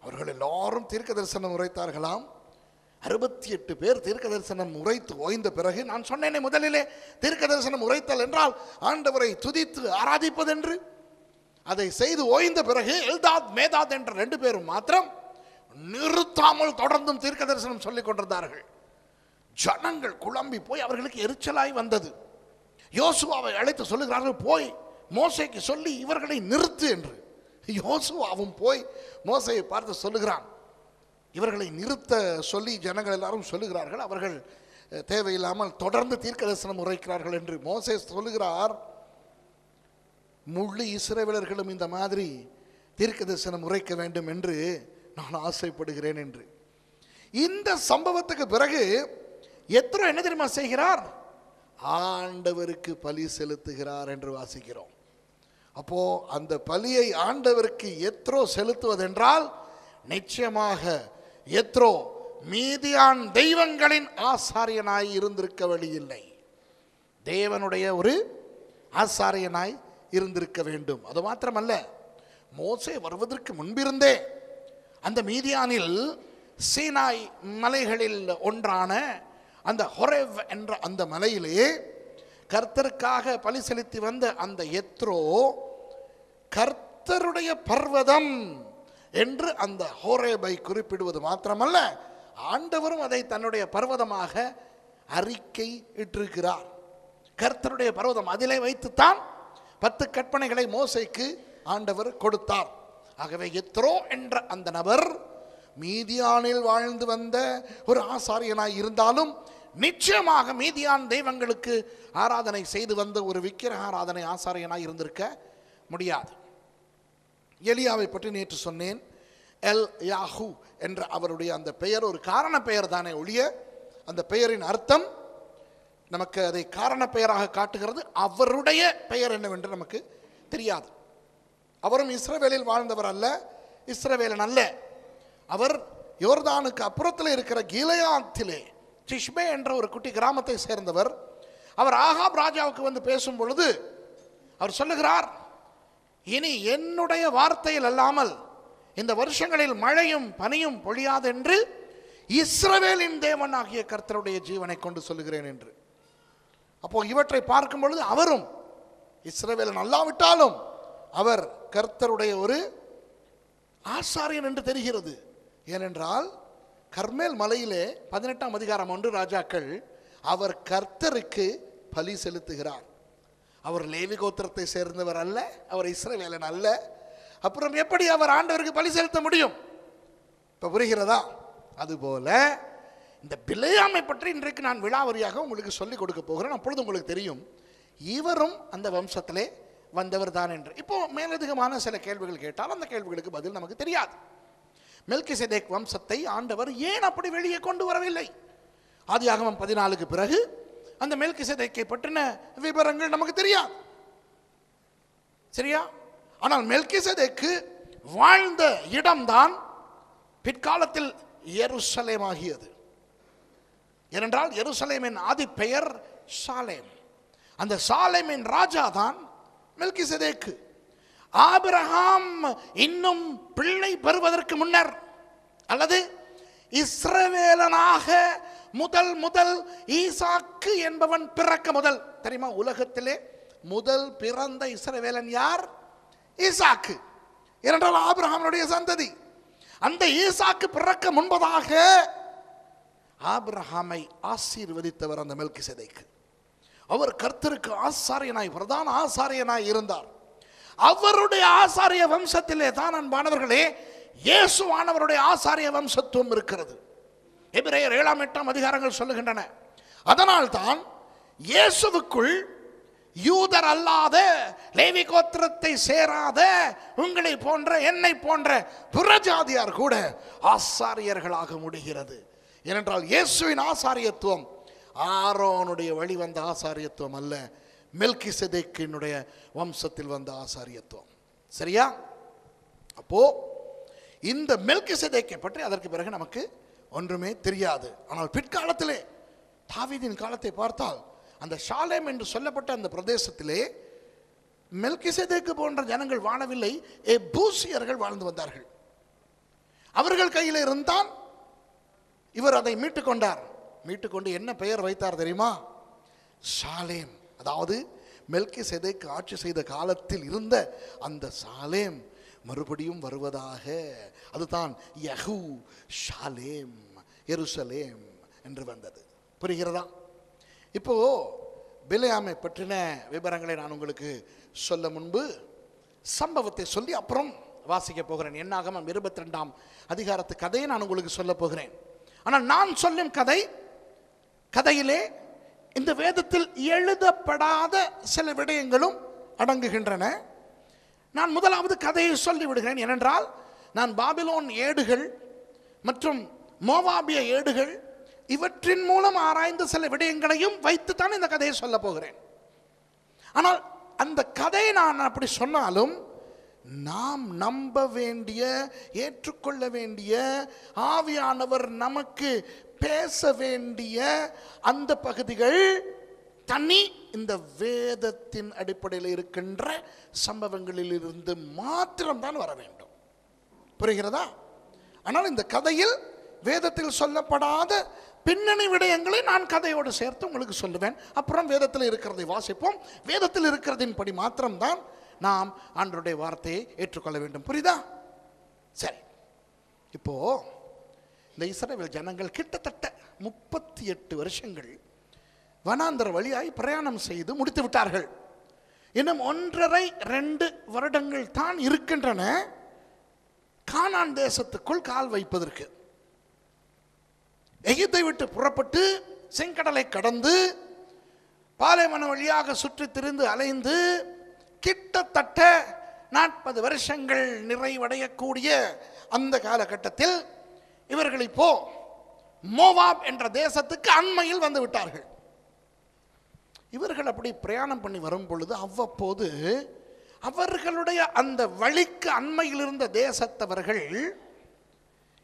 அவர்கள் எல்லாரும் தீர்க்க தரிசனம் உரைத்தார்களாம். அறுபத்தி எட்டு பேர் தீர்க்க தரிசனம் உரைத்து ஓய்ந்த பிறகு நான் சொன்னேனே முதலிலே தீர்க்க தரிசனம் உரைத்தல் என்றால் ஆண்டவரை துதித்து ஆராதிப்பதென்று. அதை செய்து ஓய்ந்த பிறகு எல்தாத் மேதாத் என்ற ரெண்டு பேரும் மாத்திரம் நிறுத்தாமல் தொடர்ந்தும் தீர்க்க தரிசனம் சொல்லிக் கொண்டிருந்தார்கள். ஜனங்கள் குழம்பி போய் அவர்களுக்கு எரிச்சலாய் வந்தது. யோசுவாவை அழைத்து சொல்லுகிறார்கள் போய் மோசைக்கு சொல்லி இவர்களை நிறுத்து என்று. யோசுவாவும் போய் மோசையை பார்த்து சொல்லுகிறான். இவர்களை நிறுத்த சொல்லி ஜனங்கள் எல்லாரும் சொல்லுகிறார்கள் அவர்கள் தேவையில்லாமல் தொடர்ந்து தீர்க்க தரிசனம் உரைக்கிறார்கள் என்று மோசே சொல்லுகிறார். முழு இஸ்ரவேலர்களும் இந்த மாதிரி தீர்க்க தரிசனம் உரைக்க வேண்டும் என்று நான் ஆசைப்படுகிறேன் என்று. இந்த சம்பவத்துக்கு பிறகு எத்தனை என்ன தெரியுமா செய்கிறார்? ஆண்டவருக்கு பலி செலுத்துகிறார் என்று வாசிக்கிறோம். அப்போ அந்த பலியை ஆண்டவருக்கு எத்ரோ செலுத்துவதென்றால் நிச்சயமாக எத்ரோ மீதியான் தெய்வங்களின் ஆசாரியனாய் இருந்திருக்க வழியில்லை. தேவனுடைய ஒரு ஆசாரியனாய் இருந்திருக்க வேண்டும். அது மாத்திரமல்ல மோசே வருவதற்கு முன்பிருந்தே அந்த மீதியானில் சீனாய் மலைகளில் ஒன்றான அந்த ஹொரேவ் என்ற அந்த மலையிலே கர்த்தருக்காக பலி செலுத்தி வந்த அந்த எத்ரோ கர்த்தருடைய பர்வதம் என்று அந்த ஹோரேபை குறிப்பிடுவது மாத்திரமல்ல ஆண்டவரும் அதை தன்னுடைய பர்வதமாக அறிக்கை இட்டிருக்கிறார். கர்த்தருடைய பர்வதம் அதிலே வைத்துத்தான் பத்து கற்பனைகளை மோசைக்கு ஆண்டவர் கொடுத்தார். ஆகவே எத்ரோ என்ற அந்த நபர் மீதியானில் வாழ்ந்து வந்த ஒரு ஆசாரியனாய் இருந்தாலும் நிச்சயமாக மீதியான் தெய்வங்களுக்கு ஆராதனை செய்து வந்த ஒரு விக்கிரக ஆராதனை ஆசாரியனாக இருந்திருக்க முடியாது. எலியாவை பற்றி நேற்று சொன்னேன். எல் யாஹூ என்ற அவருடைய அந்த பெயர் ஒரு காரண பெயர் தானே ஒழிய அந்த பெயரின் அர்த்தம் நமக்கு அதை காரண பெயராக காட்டுகிறது. அவருடைய பெயர் என்னவென்று நமக்கு தெரியாது. அவரும் இஸ்ரவேலில் வாழ்ந்தவர் அல்ல இஸ்ரவேலன் அல்ல. அவர் யோர்தானுக்கு அப்புறத்தில் இருக்கிற கீலையாத்திலே சிஷ்மே என்ற ஒரு குட்டி கிராமத்தை சேர்ந்தவர். அவர் ஆகாப் ராஜாவுக்கு வந்து பேசும் பொழுது அவர் சொல்லுகிறார் இனி என்னுடைய வார்த்தையில் அல்லாமல் இந்த வருஷங்களில் மழையும் பனியும் பொழியாதென்று இஸ்ரவேலின் தேவன் ஆகிய கர்த்தருடைய ஜீவனை கொண்டு சொல்லுகிறேன் என்று. அப்போ இவற்றை பார்க்கும் பொழுது அவரும் இஸ்ரவேலன் அல்லாவிட்டாலும் அவர் கர்த்தருடைய ஒரு ஆசாரியன் என்று தெரிகிறது. ஏனென்றால் கர்மேல் மலையிலே பதினெட்டாம் அதிகாரம் ஒன்று ராஜாக்கள் அவர் கர்த்தருக்கு பலி செலுத்துகிறார். அவர் லேவி கோத்திரத்தை சேர்ந்தவர் அல்ல அவர் இஸ்ரவேலன் அல்ல. அப்புறம் எப்படி அவர் ஆண்டவருக்கு பலி செலுத்த முடியும்? இப்போ புரிகிறதா? அதுபோல இந்த பிள்ளையாமை பற்றி இன்றைக்கு நான் விழாவரியாக உங்களுக்கு சொல்லிக் கொடுக்க போகிறேன். அப்பொழுது உங்களுக்கு தெரியும் இவரும் அந்த வம்சத்திலே வந்தவர் தான் என்று. இப்போ மேலதிகமான சில கேள்விகள் கேட்டால் அந்த கேள்விகளுக்கு பதில் நமக்கு தெரியாது. மெல்கிசெதேக் வம்சத்தை ஆண்டவர் ஏன் அப்படி வெளியே கொண்டு வரவில்லை? ஆதியாகமம் பதினாலுக்கு பிறகு அந்த மெல்கிசெதேக்கை பற்றின விவரங்கள் நமக்கு தெரியாது. சரியா? ஆனால் மெல்கிசெதேக்கு வாழ்ந்த இடம்தான் பிற்காலத்தில் எருசலேம் ஆகியது. ஏனென்றால் எருசலேமின் ஆதி பெயர் சாலேம். அந்த சாலேமின் ராஜா தான் மெல்கிசெதேக்கு. ஆபிரகாம் இன்னும் பிள்ளை பெறுவதற்கு முன்னர் அல்லது இஸ்ரவேலனாக முதல் முதல் ஈசாக்கு என்பவன் பிறக்க முதல். தெரியுமா உலகத்திலே முதல் பிறந்த இஸ்ரவேலன் யார்? ஈசாக்கு. ஏனென்றால் ஆபிரஹாமனுடைய சந்ததி. அந்த ஈசாக்கு பிறக்க முன்பதாக ஆபிரஹாமை ஆசீர்வதித்தவர் அந்த மெல்கிசெதேக்கு. அவர் கர்த்தருக்கு ஆசாரியனாய் பிரதான ஆசாரியனாய் இருந்தார். அவருடைய ஆசாரிய வம்சத்திலே தான் அன்பானவர்களே இயேசுவானவருடைய ஆசாரிய வம்சத்துவம் இருக்கிறது. எபிரேயர் ஏழாம் எட்டாம் அதிகாரங்கள் சொல்லுகின்றன. அதனால் தான் இயேசுவுக்குள் யூதர் அல்லாத லேவி கோத்திரத்தை சேராத உங்களை போன்ற என்னை போன்ற புறஜாதியார் கூட ஆசாரியர்களாக முடிகிறது. ஏனென்றால் இயேசுவின் ஆசாரியத்துவம் ஆரோனுடைய வழி வந்த ஆசாரியத்துவம் அல்ல. மெல்கிசதேக்கினுடைய வம்சத்தில் வந்த ஆசாரியத்துவம். சரியா? அப்போ இந்த மெல்கிசதேக்கை பற்றி அதற்கு பிறகு நமக்கு ஒன்றுமே தெரியாது. ஆனால் பிற்காலத்திலே தாவீதின் காலத்தை பார்த்தால் அந்த ஷாலேம் என்று சொல்லப்பட்ட அந்த பிரதேசத்திலே மெல்கிசேதேக்கு போன்ற ஜனங்கள் வாழவில்லை ஏ பூசியர்கள் வாழ்ந்து வந்தார்கள். அவர்கள் கையில் இருந்தான் இவர் அதை மீட்டுக்கொண்டார். மீட்டுக்கொண்டு என்ன பெயர் வைத்தார் தெரியுமா? ஷாலேம். அதாவது மெல்கி செதைக்கு ஆட்சி செய்த காலத்தில் இருந்த அந்த சாலேம் மறுபடியும் வருவதாக. அதுதான் யஹூ ஷாலேம் எருசலேம் என்று வந்தது. புரிகிறதா? இப்போ பிலையாமை பற்றின விவரங்களை நான் உங்களுக்கு சொல்ல முன்பு சம்பவத்தை சொல்லி அப்புறம் வாசிக்க போகிறேன். என்னாகமம் இருபத்தி ரெண்டாம் அதிகாரத்து கதையை நான் உங்களுக்கு சொல்ல போகிறேன். ஆனால் நான் சொல்லும் கதை கதையிலே இந்த வேதத்தில் எழுதப்படாத சில விடயங்களும் அடங்குகின்றன. நான் முதலாவது கதையை சொல்லி விடுகிறேன் ஏனென்றால் நான் பாபிலோன் ஏடுகள் மற்றும் மோவாபிய ஏடுகள் இவற்றின் மூலம் ஆராய்ந்த சில விடயங்களையும் வைத்துத்தான் இந்த கதையை சொல்ல போகிறேன். ஆனால் அந்த கதையை நான் அப்படி சொன்னாலும் நாம் நம்ப வேண்டிய ஏற்றுக்கொள்ள வேண்டிய ஆவியானவர் நமக்கு பேச வேண்டிய அந்த பகுதிகள் தனி இந்த வேதத்தின் அடிப்படையில் இருக்கின்ற சம்பவங்களில் இருந்து மாத்திரம்தான் வர வேண்டும். புரிகிறதா? ஆனால் இந்த கதையில் வேதத்தில் சொல்லப்படாத பின்னணி விடயங்களை நான் கதையோடு சேர்த்து உங்களுக்கு சொல்லுவேன். அப்புறம் வேதத்தில் இருக்கிறதை வாசிப்போம். வேதத்தில் இருக்கிறதின் படி மாத்திரம்தான் நாம் ஆண்டருடைய வார்த்தையை ஏற்றுக்கொள்ள வேண்டும். புரியுதா? சரி. இப்போ இந்த இஸ்ரேல் ஜனங்கள் கிட்டத்தட்ட முப்பத்தி எட்டு வருஷங்கள் வனாந்தர வழியாய் பிரயாணம் செய்து முடித்து விட்டார்கள். இன்னும் ஒன்றரை ரெண்டு வருடங்கள் தான் இருக்கின்றன. கானான் தேசத்துக்குள் கால் வைப்பதற்கு. எகிப்தை விட்டு புறப்பட்டு செங்கடலை கடந்து பாலைவன வழியாக சுற்றி திரிந்து அலைந்து கிட்டத்தட்ட நாற்பது வருஷங்கள் நிறைவடையக்கூடிய அந்த காலகட்டத்தில் இவர்கள் இப்போ மோவாப் என்ற தேசத்துக்கு அண்மையில் வந்து விட்டார்கள். இவர்கள் அப்படி பிரயாணம் பண்ணி வரும் பொழுது அவ்வப்போது அவர்களுடைய அந்த வழிக்கு அண்மையில் இருந்த தேசத்தவர்கள்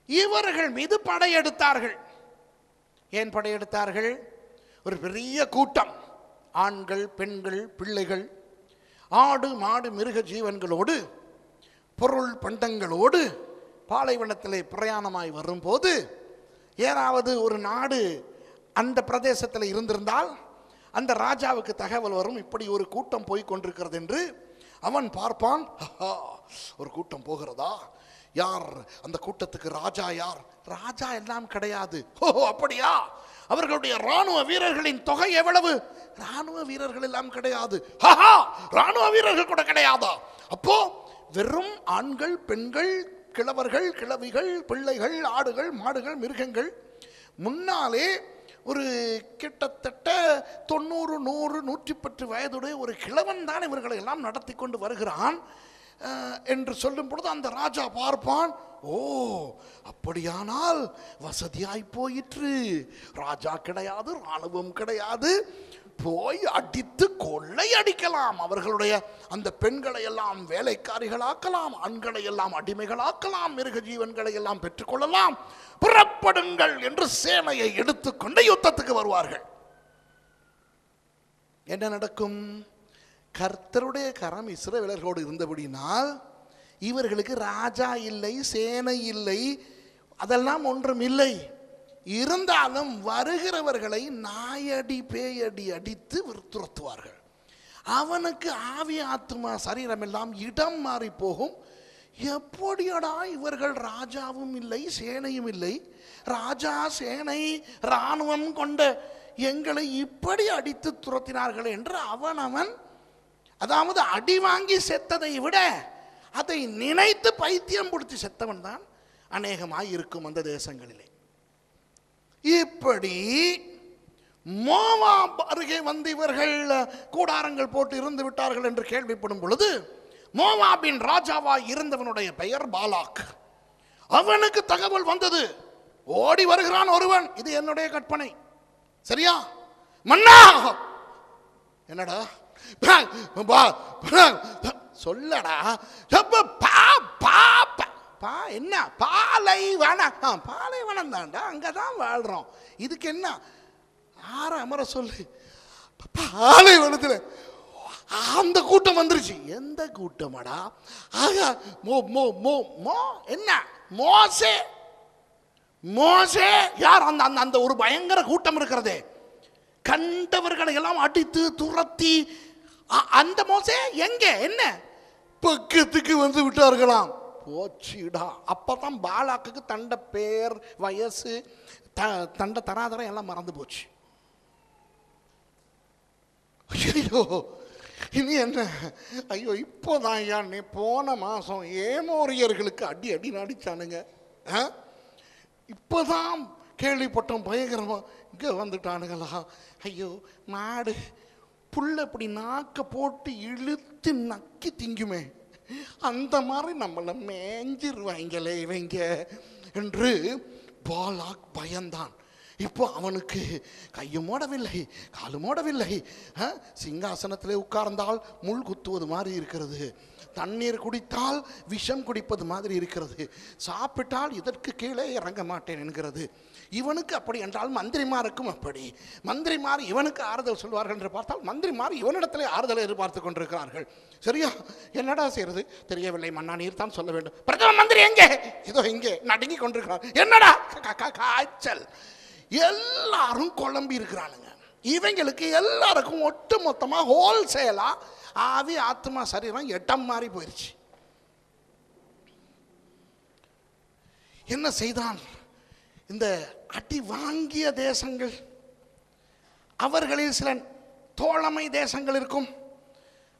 இவர்கள் மீது படையெடுத்தார்கள். ஏன் படையெடுத்தார்கள்? ஒரு பெரிய கூட்டம். ஆண்கள் பெண்கள் பிள்ளைகள் ஆடு மாடு மிருக ஜீவன்களோடு பொருள் பண்டங்களோடு பாலைவனத்திலே பிரயாணமாய் வரும்போது ஏதாவது ஒரு நாடு அந்த பிரதேசத்தில் இருந்திருந்தால் அந்த ராஜாவுக்கு தகவல் வரும் இப்படி ஒரு கூட்டம் போய் கொண்டிருக்கிறது என்று அவன் பார்ப்பான். ஒரு கூட்டம் போகிறதா? யார்? அந்த கூட்டத்துக்கு ராஜா யார்? ராஜா எல்லாம் கிடையாது. ஓ அப்படியா? அவர்களுடைய ராணுவ வீரர்களின் தொகை எவ்வளவு? ராணுவ வீரர்கள் எல்லாம் கிடையாது. ராணுவ வீரர்கள் கூட கிடையாதா? அப்போ வெறும் ஆண்கள் பெண்கள் கிழவர்கள் கிழவிகள் பிள்ளைகள் ஆடுகள் மாடுகள் மிருகங்கள் முன்னாலே ஒரு கிட்டத்தட்ட தொண்ணூறு நூறு நூற்றி பத்து வயதுடைய ஒரு கிழவன் தான் இவர்களை எல்லாம் நடத்தி கொண்டு வருகிறான். என்று சொல்லும் பொழுது அந்த ராஜா பார்ப்பான் ஓ அப்படியானால் வசதியாய் போயிற்று. ராஜா கிடையாது ராணுவம் கிடையாது. போய் அடித்து கொள்ளை அடிக்கலாம். அவர்களுடைய அந்த பெண்களை எல்லாம் வேலைக்காரிகளாக்கலாம் ஆண்களை எல்லாம் அடிமைகளாக்கலாம் மிருக ஜீவன்களை எல்லாம் பெற்றுக்கொள்ளலாம். புறப்படுங்கள் என்று சேனையை எடுத்துக்கொண்டு யுத்தத்துக்கு வருவார்கள். என்ன நடக்கும்? கர்த்தருடைய கரம் இஸ்ரவேலர்களோடு இருந்தபடினால் இவர்களுக்கு ராஜா இல்லை சேனை இல்லை அதெல்லாம் ஒன்றும் இல்லை. இருந்தாலும் வருகிறவர்களை நாயடி பேயடி அடித்து துரத்துவார்கள். அவனுக்கு ஆவி ஆத்மா சரீரம் எல்லாம் இடம் மாறி போகும். எப்படியடா இவர்கள் ராஜாவும் இல்லை சேனையும் இல்லை ராஜா சேனை இராணுவம் கொண்ட எங்களை இப்படி அடித்து துரத்தினார்கள் என்று அவன் அவன் அதாவது அடி வாங்கி செத்ததை விட அதை நினைத்து பைத்தியம் பிடிச்சி செத்தவன் தான் அநேகமாய் இருக்கும் அந்த தேசங்களிலே. இப்படி மோவா அருகே வந்து இவர்கள் கூடாரங்கள் போட்டு இருந்து விட்டார்கள் என்று கேள்விப்படும் பொழுது மோவாபின் ராஜாவாய் இருந்தவனுடைய பெயர் பாலாக். அவனுக்கு தகவல் வந்தது ஓடி வருகிறான் ஒருவன் இது என்னுடைய கற்பனை. சரியா? மன்னா! என்னடா? சொல்லடா. பா பா பா, என்ன? பாலைவனம் ஆ பாலைவனம் தான்டா அங்கே தான் வாழ்கிறோம் இதுக்கு என்ன? ஆற அமர சொல்லு. பாலைவனத்தில் அந்த கூட்டம் வந்துருச்சு. எந்த கூட்டமாடா? ஆகா மோ மோ மோ மோ என்ன? மோசே. மோசே. யார் அந்த அந்த அந்த ஒரு பயங்கர கூட்டம் இருக்கிறதே? கண்டவர்களை எல்லாம் அடித்து துரத்தி அந்த மோசே எங்க? என்ன? பக்கத்துக்கு வந்து விட்டார்களாம். போச்சுடா. அப்பதான் பாலாக்குக்கு தண்ட பேர் வயசு த தண்ட தராதரம் எல்லாம் மறந்து போச்சு. ஐயோ இனி என்ன? ஐயோ இப்போதான் ஐயா நீ போன மாதம் ஏமோரியர்களுக்கு அடி அடி நடிச்சானுங்க? இப்போதான் கேள்விப்பட்டோம் பயங்கரமா இங்கே வந்துட்டானுங்களா? ஐயோ மாடு புல்ல இப்படி நாக்க போட்டு இழுத்து நக்கி திங்குமே. அந்த மாதிரி நம்மளை மேஞ்சிருவாங்களே இவங்க என்று பாலாக் பயந்தான். இப்போ அவனுக்கு கையும் மூடவில்லை காலும் மூடவில்லை ஆ? சிங்காசனத்திலே உட்கார்ந்தால் முள் குத்துவது மாதிரி இருக்கிறது. தண்ணீர் குடித்தால் விஷம் குடிப்பது மாதிரி இருக்கிறது. சாப்பிட்டால் இதற்கு கீழே இறங்க மாட்டேன் என்கிறது. இவனுக்கு அப்படி என்றால் மந்திரிமாருக்கும் அப்படி. மந்திரிமார் இவனுக்கு ஆறுதல் சொல்வார்கள் என்று பார்த்தால் மந்திரிமார் இவனிடத்தில் ஆறுதலை எதிர்பார்த்து கொண்டிருக்கிறார்கள். சரியா? என்னடா செய்யறது தெரியவில்லை. மன்னா நீர் தான் சொல்ல வேண்டும். பிரதம மந்திரி எங்கே? இதோ இங்கே. நடுங்கி கொண்டிருக்கிறார். என்னடா? காய்ச்சல் எல்லாரும் குழம்பி இருக்கிறானுங்க. இவங்களுக்கு எல்லாருக்கும் ஒட்டு மொத்தமாக ஹோல்சேலாக ஆவி ஆத்மா சரீரம் எட்டம் மாறி போயிடுச்சு என்ன செய்தான்? இந்த அடி வாங்கிய தேசங்கள் அவர்களில் சில தோழமை தேசங்கள் இருக்கும்.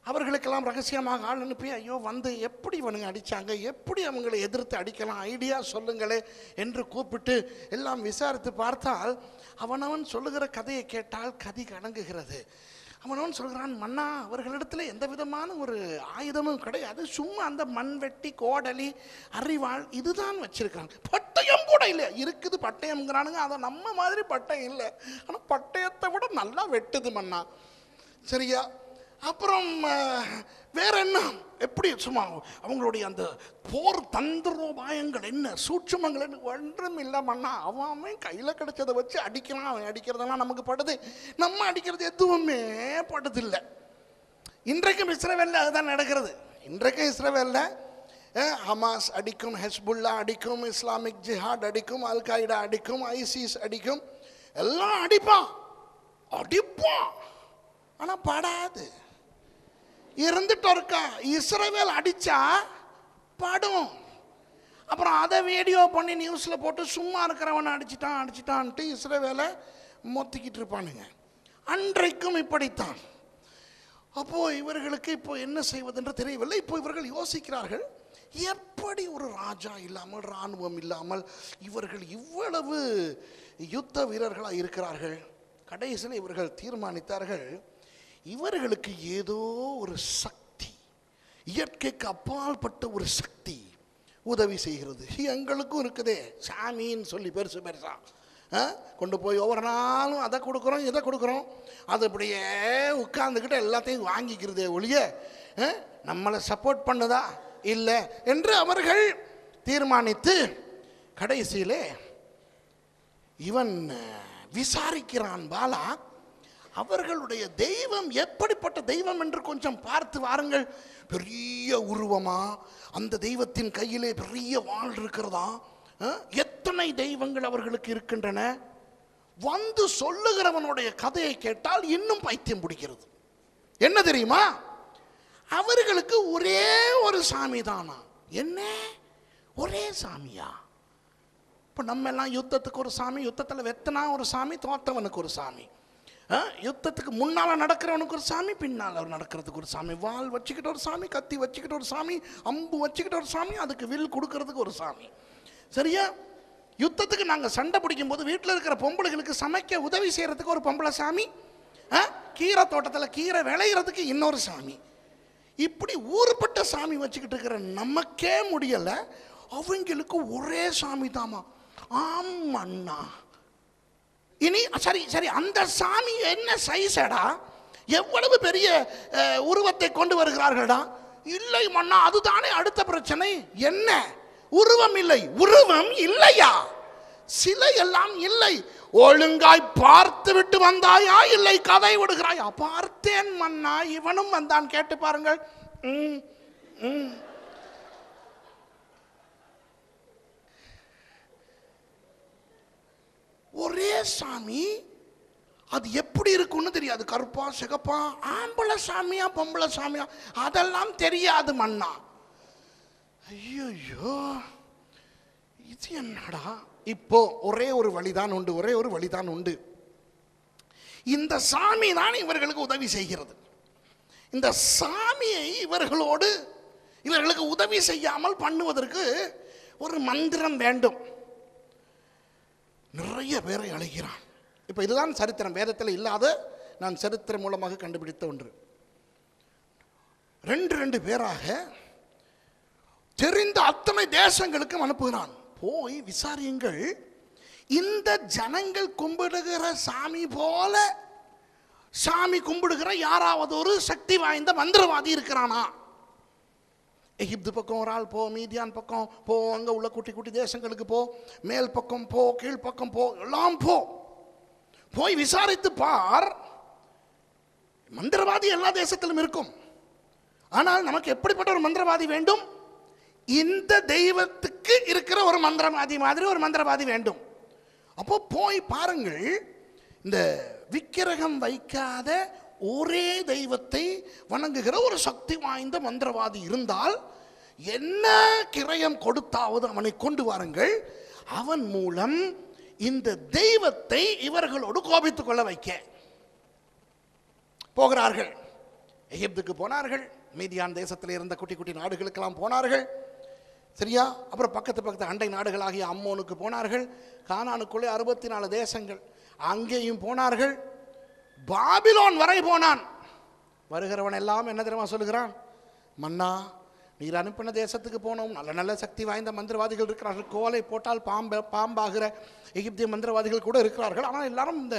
அவர்களுக்கெல்லாம் ரகசியமாக ஆள் அனுப்பி ஐயோ வந்து எப்படி இவனுங்க அடித்தாங்க எப்படி அவங்களை எதிர்த்து அடிக்கலாம்? ஐடியா சொல்லுங்களே என்று கூப்பிட்டு எல்லாம் விசாரித்து பார்த்தால் அவனவன் சொல்லுகிற கதையை கேட்டால் கதி கணங்குகிறது அவனவன் சொல்கிறான் மன்னா அவர்களிடத்தில் எந்த விதமான ஒரு ஆயுதமும் கிடையாது. சும்மா அந்த மண்வெட்டி கோடலி அறிவாள் இதுதான் வச்சிருக்காங்க பட்டயம் கூட இல்லை இருக்குது பட்டயம்ங்கிறானுங்க. அதை நம்ம மாதிரி பட்டயம் இல்லை. ஆனால் பட்டயத்தை விட நல்லா வெட்டுது மன்னா. சரியா? அப்புறம் வேற என்ன? எப்படி சும்மா அவங்களுடைய அந்த போர் தந்திரோபாயங்கள் என்ன? சூட்சமங்கள் என்ன? ஒன்றும் இல்லைமண்ணா அவன் அவன் கையில் கிடைச்சதை வச்சு அடிக்கிறான். அவன் அடிக்கிறதெல்லாம் நமக்கு படுது. நம்ம அடிக்கிறது எதுவுமே படுதில்லை. இன்றைக்கும் இஸ்ரேவேலில் அதுதான் நடக்கிறது. இன்றைக்கும் இஸ்ரேவேலில் ஹமாஸ் அடிக்கும் ஹெஸ்புல்லா அடிக்கும் இஸ்லாமிக் ஜிஹாட் அடிக்கும் அல் காய்டா அடிக்கும் ஐசிஸ் அடிக்கும். எல்லாம் அடிப்பான். அடிப்பான். ஆனால் படாது. இருந்துட்டு இருக்கா இஸ்ரேவேல் அடித்தா படும். அப்புறம் அதை வீடியோ பண்ணி நியூஸில் போட்டு சும்மா இருக்கிறவனை அடிச்சிட்டான் அடிச்சிட்டான்ட்டு இஸ்ரேவேலை மொத்திக்கிட்டு இருப்பானுங்க. அன்றைக்கும் இப்படித்தான். அப்போது இவர்களுக்கு இப்போ என்ன செய்வதென்று தெரியவில்லை. இப்போ இவர்கள் யோசிக்கிறார்கள் எப்படி ஒரு ராஜா இல்லாமல் இராணுவம் இல்லாமல் இவர்கள் இவ்வளவு யுத்த வீரர்களாக இருக்கிறார்கள்? கடைசியில் இவர்கள் தீர்மானித்தார்கள் இவர்களுக்கு ஏதோ ஒரு சக்தி இயற்கைக்கு அப்பாற்பட்ட ஒரு சக்தி உதவி செய்கிறது எங்களுக்கும் இருக்குதே சாமின்னு சொல்லி பெருசு பெருசா ஆ? கொண்டு போய் ஒவ்வொரு நாளும் அதை கொடுக்குறோம் இதை கொடுக்குறோம் அது அப்படியே உட்கார்ந்துக்கிட்டு எல்லாத்தையும் வாங்கிக்கிறதே ஒழிய ஆ? நம்மளை சப்போர்ட் பண்ணுதா இல்லை என்று அவர்கள் தீர்மானித்து கடைசியிலே இவன் விசாரிக்கிறான் பாலா அவர்களுடைய தெய்வம் எப்படிப்பட்ட தெய்வம் என்று கொஞ்சம் பார்த்து வாருங்கள். பெரிய உருவமா? அந்த தெய்வத்தின் கையிலே பெரிய வாழ் இருக்கிறதா? எத்தனை தெய்வங்கள் அவர்களுக்கு இருக்கின்றன? வந்து சொல்லுகிறவனுடைய கதையை கேட்டால் இன்னும் பைத்தியம் பிடிக்கிறது. என்ன தெரியுமா? அவர்களுக்கு ஒரே ஒரு சாமி தானா? என்ன? ஒரே சாமியா? இப்போ நம்ம எல்லாம் யுத்தத்துக்கு ஒரு சாமி யுத்தத்தில் வெத்தனா ஒரு சாமி தோத்தவனுக்கு ஒரு சாமி. யுத்தத்துக்கு முன்னால் நடக்கிறவனுக்கு ஒரு சாமி பின்னால் அவர் நடக்கிறதுக்கு ஒரு சாமி வால் வச்சுக்கிட்ட ஒரு சாமி கத்தி வச்சுக்கிட்ட ஒரு சாமி அம்பு வச்சுக்கிட்ட ஒரு சாமி அதுக்கு வில் கொடுக்கறதுக்கு ஒரு சாமி. சரியா? யுத்தத்துக்கு நாங்கள் சண்டை பிடிக்கும் போது வீட்டில் இருக்கிற பொம்பளைகளுக்கு சமைக்க உதவி செய்கிறதுக்கு ஒரு பொம்பளை சாமி ஆ, கீரை தோட்டத்தில் கீரை விளையிறதுக்கு இன்னொரு சாமி. இப்படி ஊறுபட்ட சாமி வச்சுக்கிட்டு இருக்கிற நமக்கே முடியலை அவங்களுக்கு ஒரே சாமி தாமா அண்ணா. இனி சரி சரி அந்த சாமி என்ன சைஸடா? எவ்வளவு பெரிய உருவத்தை கொண்டு வருகிறார்கள்டா? இல்லை மன்னா அதுதானே அடுத்த பிரச்சனை. என்ன? உருவம் இல்லை. உருவம் இல்லையா? சிலை எல்லாம் இல்லை. ஒழுங்காய் பார்த்து விட்டு வந்தாயா? இல்லை கதை விடுகிறாயா? பார்த்தேன் மன்னா இவனும் வந்தான். கேட்டு பாருங்கள். ம், ம். ஒரே சாமி அது எப்படி இருக்கும்னு தெரியாது. கருப்பா சிகப்பா ஆம்பளை சாமியா பொம்பளை சாமியா அதெல்லாம் தெரியாது மண்ணா ஐயோ இது என்னடா? இப்போ ஒரே ஒரு வழிதான் உண்டு ஒரே ஒரு வழிதான் உண்டு. இந்த சாமி தான் இவர்களுக்கு உதவி செய்கிறது. இந்த சாமியை இவர்களோடு இவர்களுக்கு உதவி செய்யாமல் பண்ணுவதற்கு ஒரு மந்திரம் வேண்டும். நிறைய பேரை அழைக்கிறான். இப்போ இதுதான் சரித்திரம். வேதத்தில் இல்லாத நான் சரித்திரம் மூலமாக கண்டுபிடித்த ஒன்று. ரெண்டு ரெண்டு பேராக தெரிந்த அத்தனை தேசங்களுக்கும் அனுப்புகிறான். போய் விசாரியுங்கள். இந்த ஜனங்கள் கும்பிடுகிற சாமி போல சாமி கும்பிடுகிற யாராவது ஒரு சக்தி வாய்ந்த மந்திரவாதி இருக்கிறானா? எகிப்து பக்கம் ஒரு ஆள் போ மீதியான் பக்கம் போ அங்கே உள்ள குட்டி குட்டி தேசங்களுக்கு போ மேல் பக்கம் போ கீழ் பக்கம் போ எல்லாம் போ. போய் விசாரித்து பார். மந்திரவாதி எல்லா தேசத்திலும் இருக்கும். ஆனால் நமக்கு எப்படிப்பட்ட ஒரு மந்திரவாதி வேண்டும்? இந்த தெய்வத்துக்கு இருக்கிற ஒரு மந்திரவாதி மாதிரி ஒரு மந்திரவாதி வேண்டும். அப்போ போய் பாருங்கள் இந்த விக்கிரகம் வைக்காத ஒரே தெய்வத்தை வணங்குகிற ஒரு சக்தி வாய்ந்த மந்திரவாதி இருந்தால் என்ன கிரயம் கொடுத்தாவது அவனை கொண்டு வாருங்கள். அவன் மூலம் இந்த தெய்வத்தை இவர்களோடு கோபித்துக் கொள்ள வைக்க. போகிறார்கள். எகிப்துக்கு போனார்கள். மீதியான் தேசத்தில் இருந்த குட்டி குட்டி நாடுகளுக்கெல்லாம் போனார்கள். சரியா? அப்புறம் பக்கத்து பக்கத்து அண்டை நாடுகளாகிய அம்மோனுக்கு போனார்கள். கானானுக்குள்ளே அறுபத்தி நாலு தேசங்கள். அங்கேயும் போனார்கள். பாபிலோன் வரை போனான். வருகிறவன் எல்லாம் என்ன தெரியுமா சொல்லுகிறான்? மன்னா நீர் அனுப்பின தேசத்துக்கு போனோம். நல்ல நல்ல சக்தி வாய்ந்த மந்திரவாதிகள் இருக்கிறார்கள். கோலை போட்டால் பாம்பு பாம்பாகிற எகிப்திய மந்திரவாதிகள் கூட இருக்கிறார்கள். ஆனால் எல்லாரும் இந்த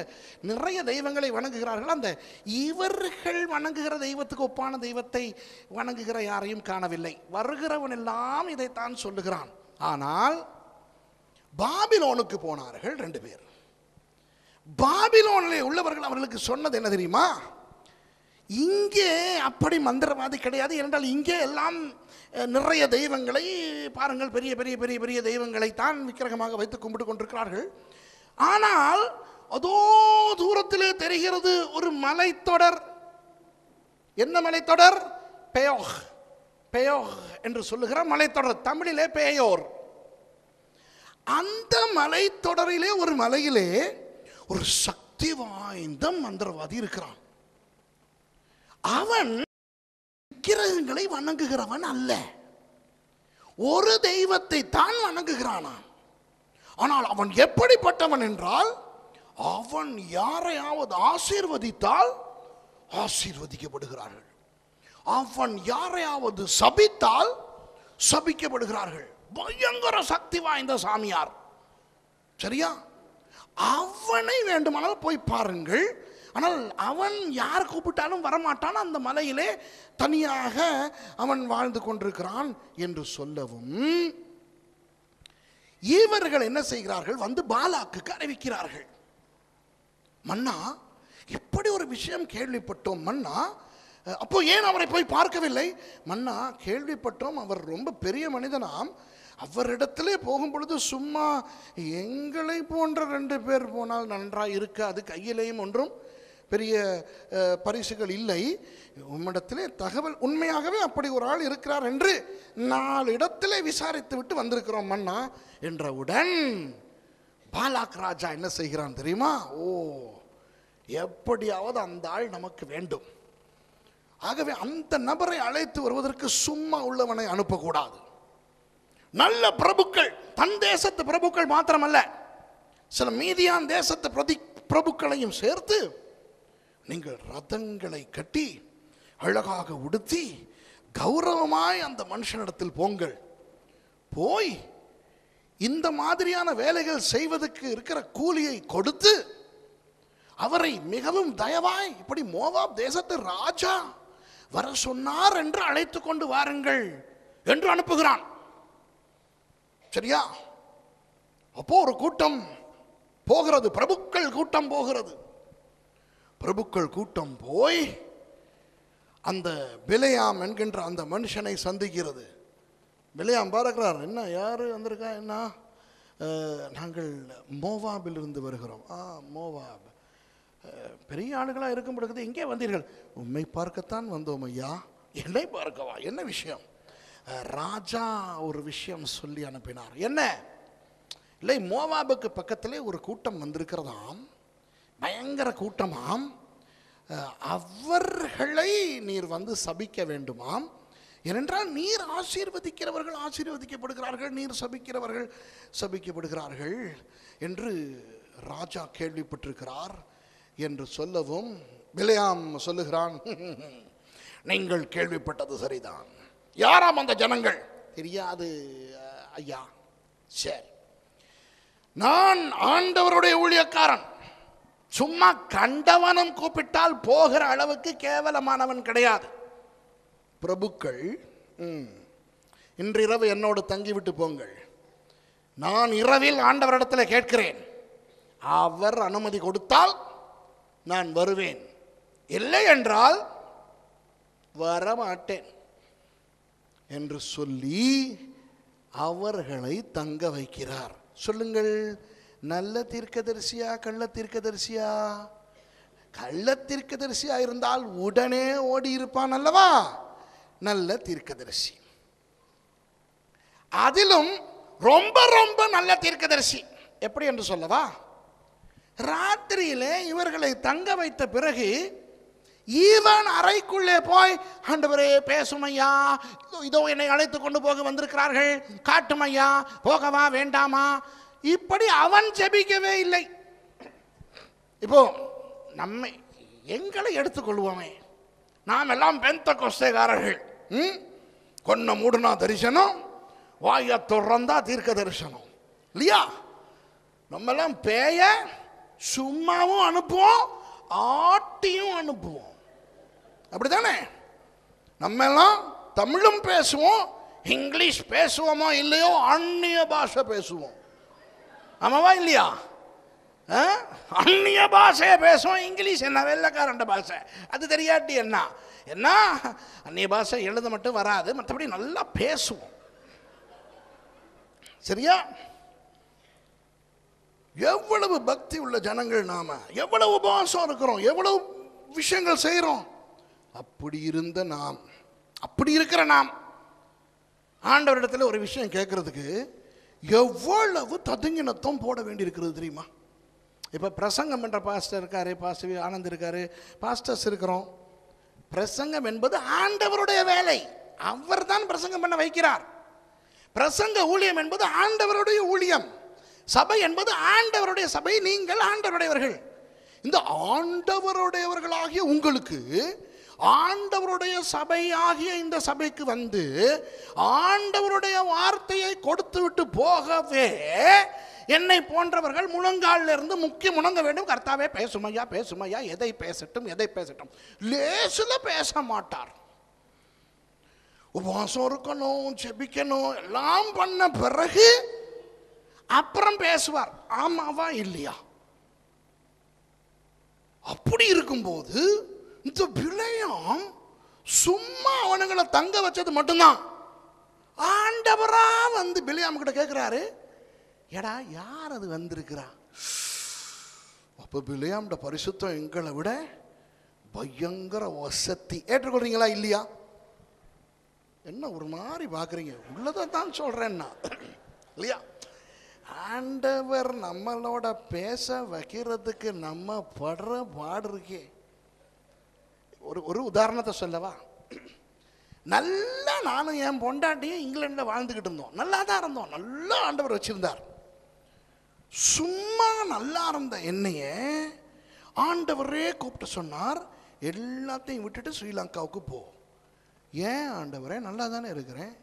நிறைய தெய்வங்களை வணங்குகிறார்கள். அந்த இவர்கள் வணங்குகிற தெய்வத்துக்கு ஒப்பான தெய்வத்தை வணங்குகிற யாரையும் காணவில்லை. வருகிறவன் எல்லாம் இதைத்தான் சொல்லுகிறான். ஆனால் பாபிலோனுக்கு போனார்கள் ரெண்டு பேர். பாபிலோனிலே உள்ளவர்கள் அவர்களுக்கு சொன்னது என்ன தெரியுமா? இங்கே அப்படி மந்திரவாதி கிடையாது ஏனென்றால் இங்கே எல்லாம் நிறைய தெய்வங்களை பாருங்கள் பெரிய பெரிய பெரிய பெரிய தெய்வங்களை தான் விக்கிரகமாக வைத்து கும்பிட்டு கொண்டிருக்கிறார்கள். ஆனால் அதோ தூரத்திலே தெரிகிறது ஒரு மலைத்தொடர். என்ன மலைத்தொடர்? பெயோக் பெயோக் என்று சொல்லுகிற மலைத்தொடர் தமிழிலே பேயோர். அந்த மலைத்தொடரிலே ஒரு மலையிலே ஒரு சக்தி வாய்ந்த மந்திரவாதி இருக்கிறான். அவன் விக்கிரகங்களை வணங்குகிறவன் அல்ல. ஒரு தெய்வத்தை தான் வணங்குகிறானாம். ஆனால் அவன் எப்படிப்பட்டவன் என்றால் அவன் யாரையாவது ஆசீர்வதித்தால் ஆசீர்வதிக்கப்படுகிறார்கள். அவன் யாரையாவது சபித்தால் சபிக்கப்படுகிறார்கள். பயங்கர சக்தி வாய்ந்த சாமியார். சரியா? அவனை வேண்டுமானால் போய் பாருங்கள். ஆனால் அவன் யார் கூப்பிட்டாலும் வரமாட்டான். அந்த மலையிலே தனியாக அவன் வாழ்ந்து கொண்டிருக்கிறான் என்று சொல்லவும். இவர்கள் என்ன செய்கிறார்கள்? வந்து பாலாக்கு அறிவிக்கிறார்கள். மன்னா இப்படி ஒரு விஷயம் கேள்விப்பட்டோம் மன்னா. அப்போ ஏன் அவரை போய் பார்க்கவில்லை? மன்னா கேள்விப்பட்டோம். அவர் ரொம்ப பெரிய மனிதனாம். அவரிடத்திலே போகும் பொழுது சும்மா எங்களை போன்ற ரெண்டு பேர் போனால் நன்றாக இருக்காது கையிலேயும் ஒன்றும் பெரிய பரிசுகள் இல்லை. உம்மிடத்திலே தகவல் உண்மையாகவே அப்படி ஒரு ஆள் இருக்கிறார் என்று நாலு இடத்திலே விசாரித்து விட்டு வந்திருக்கிறோம் மன்னா என்றவுடன் பாலாக் ராஜா என்ன செய்கிறான் தெரியுமா? ஓ எப்படியாவது அந்த ஆள் நமக்கு வேண்டும். ஆகவே அந்த நபரை அழைத்து வருவதற்கு சும்மா உள்ளவனை அனுப்பக்கூடாது. நல்ல பிரபுக்கள் தன் தேசத்து பிரபுக்கள் மாத்திரமல்ல சில மீதியான் தேசத்து பிரதி பிரபுக்களையும் சேர்த்து நீங்கள் ரதங்களை கட்டி அழகாக உடுத்தி கௌரவமாய் அந்த மனுஷனிடத்தில் போங்கள். போய் இந்த மாதிரியான வேலைகள் செய்வதற்கு இருக்கிற கூலியை கொடுத்து அவரை மிகவும் தயவாய் இப்படி மோவாப் தேசத்து ராஜா வர சொன்னார் என்று அழைத்து கொண்டு வாருங்கள் என்று அனுப்புகிறான். சரியா? அப்போ ஒரு கூட்டம் போகிறது பிரபுக்கள் கூட்டம் போகிறது. பிரபுக்கள் கூட்டம் போய் அந்த பிலையாம் என்கின்ற அந்த மனுஷனை சந்திக்கிறது. பிலையாம் பார்க்கிறார் என்ன யார் வந்திருக்கா? என்ன? நாங்கள் மோவாபில் இருந்து வருகிறோம். ஆ மோவாப். பெரிய ஆளுகளாக இருக்கும் பொழுது எங்கே வந்தீர்கள். உண்மை பார்க்கத்தான் வந்தோம் ஐயா. என்னை பார்க்கவா? என்ன விஷயம்? ராஜா ஒரு விஷயம் சொல்லி அனுப்பினார். என்ன? இல்லை மோவாபுக்கு பக்கத்திலே ஒரு கூட்டம் வந்திருக்கிறதாம். பயங்கர கூட்டமாம். அவர்களை நீர் வந்து சபிக்க வேண்டுமாம். ஏனென்றால் நீர் ஆசீர்வதிக்கிறவர்கள் ஆசீர்வதிக்கப்படுகிறார்கள் நீர் சபிக்கிறவர்கள் சபிக்கப்படுகிறார்கள் என்று ராஜா கேள்விப்பட்டிருக்கிறார் என்று சொல்லவும் விலையாம் சொல்லுகிறான். நீங்கள் கேள்விப்பட்டது சரிதான். யாராம் அந்த ஜனங்கள்? தெரியாது ஐயா. சரி. நான் ஆண்டவருடைய ஊழியக்காரன். சும்மா கண்டவனும் கூப்பிட்டால் போகிற அளவுக்கு கேவலமானவன் கிடையாது. பிரபுக்கள் ம், என்னோடு தங்கிவிட்டு போங்கள். நான் இரவில் ஆண்டவரிடத்தில் கேட்கிறேன். அவர் அனுமதி கொடுத்தால் நான் வருவேன். இல்லை என்றால் வரமாட்டேன். என்று சொல்லி அவர்களை தங்க வைக்கிறார். சொல்லுங்கள் நல்ல தீர்க்கதரிசியா கள்ள தீர்க்கதரிசியா? கள்ள தீர்க்கதரிசியா இருந்தால் உடனே ஓடி இருப்பான் அல்லவா? நல்ல தீர்க்கதரிசி. அதிலும் ரொம்ப ரொம்ப நல்ல தீர்க்கதரிசி. எப்படி என்று சொல்லவா? ராத்திரியிலே இவர்களை தங்க வைத்த பிறகு ஈவன் அறைக்குள்ளே போய் ஆண்டவரே பேசும் ஐயா இதோ இதோ என்னை அழைத்து கொண்டு போக வந்திருக்கிறார்கள். காட்டும் ஐயா போகவா? வேண்டாமா? இப்படி அவன் ஜெபிக்கவே இல்லை. இப்போ நம்மை எங்களை எடுத்துக்கொள்வோமே. நாம் எல்லாம் பெந்த கொஸ்தைக்காரர்கள் ம்? கொன்ன மூடுனா தரிசனம் வாய தொடர்ந்தா தீர்க்க தரிசனம். இல்லையா? நம்மெல்லாம் பேய சும்மாவும் அனுப்புவோம் ஆட்டியும் அனுப்புவோம். அப்படிதானே நம்ம எல்லாம் தமிழும் பேசுவோம் இங்கிலீஷ் பேசுவோமோ இல்லையோ அந்நிய பாஷை பேசுவோம். ஆமாவா இல்லையா? ஆ? அந்நிய பாஷையை பேசுவோம் இங்கிலீஷ் என்ன வெள்ளக்காரண்ட பாஷை? அது தெரியாட்டி என்ன? என்ன? அந்நிய பாஷை எழுத மட்டும் வராது மற்றபடி நல்லா பேசுவோம். சரியா? எவ்வளவு பக்தி உள்ள ஜனங்கள் நாம? எவ்வளவு உபவாசம் இருக்கிறோம்? எவ்வளவு விஷயங்கள் செய்கிறோம் அப்படி இருந்த நாம் அப்படி இருக்கிற நாம். ஆண்டவரிடத்தில் ஒரு விஷயம் கேட்குறதுக்கு எவ்வளவு ததுங்கினத்தம் போட வேண்டியிருக்கிறது தெரியுமா? இப்போ பிரசங்கம் என்ற பாஸ்டர் இருக்காரு பாஸ்டர் ஆனந்த் இருக்காரு பாஸ்டர்ஸ் இருக்கிறோம். பிரசங்கம் என்பது ஆண்டவருடைய வேலை. அவர் தான் பிரசங்கம் பண்ண வைக்கிறார். பிரசங்க ஊழியம் என்பது ஆண்டவருடைய ஊழியம். சபை என்பது ஆண்டவருடைய சபை நீங்கள் ஆண்டவருடையவர்கள். இந்த ஆண்டவருடையவர்களாகிய உங்களுக்கு ஆண்டவருடைய சபையாகிய இந்த சபைக்கு வந்து ஆண்டவருடைய வார்த்தையை கொடுத்து விட்டு போகவே என்னை போன்றவர்கள் முழங்காலில் இருந்து முக்கிய முழங்க வேண்டும். கர்த்தாவே பேசுமையா பேசுமையா எதை பேசட்டும் எதை பேசட்டும். லேசில் பேச மாட்டார். உபவாசம் இருக்கணும் ஜெபிக்கணும் எல்லாம் பண்ண பிறகு அப்புறம் பேசுவார். ஆமாவா இல்லையா? அப்படி இருக்கும்போது இந்த பிள்ளையும் சும்மா அவனுங்களை தங்க வச்சது மட்டும்தான். ஆண்டவரா வந்து பிலியாம் கிட்ட கேட்குறாரு எடா யார் அது வந்திருக்கிறா? அப்போ பிள்ளையாம்ட பரிசுத்தம் எங்களை விட பயங்கர வசத்தி ஏற்றுக்கொள்றீங்களா இல்லையா? என்ன ஒரு மாதிரி பார்க்குறீங்க உள்ளதை தான் சொல்கிறேன்னா இல்லையா? ஆண்டவர் நம்மளோட பேச வைக்கிறதுக்கு நம்ம படுற பாடு இருக்கே. ஒரு ஒரு உதாரணத்தை சொல்லவா? நல்லா நானும் என் பொண்டாட்டியும் இங்கிலாண்டில் வாழ்ந்துக்கிட்டு இருந்தோம். நல்லா தான் இருந்தோம். நல்லா ஆண்டவர் வச்சிருந்தார். சும்மா நல்லா இருந்த என்னைய ஆண்டவரே கூப்பிட்டு சொன்னார் எல்லாத்தையும் விட்டுட்டு ஸ்ரீலங்காவுக்கு போ. ஏன் ஆண்டவரே? நல்லா தானே இருக்கிறேன்.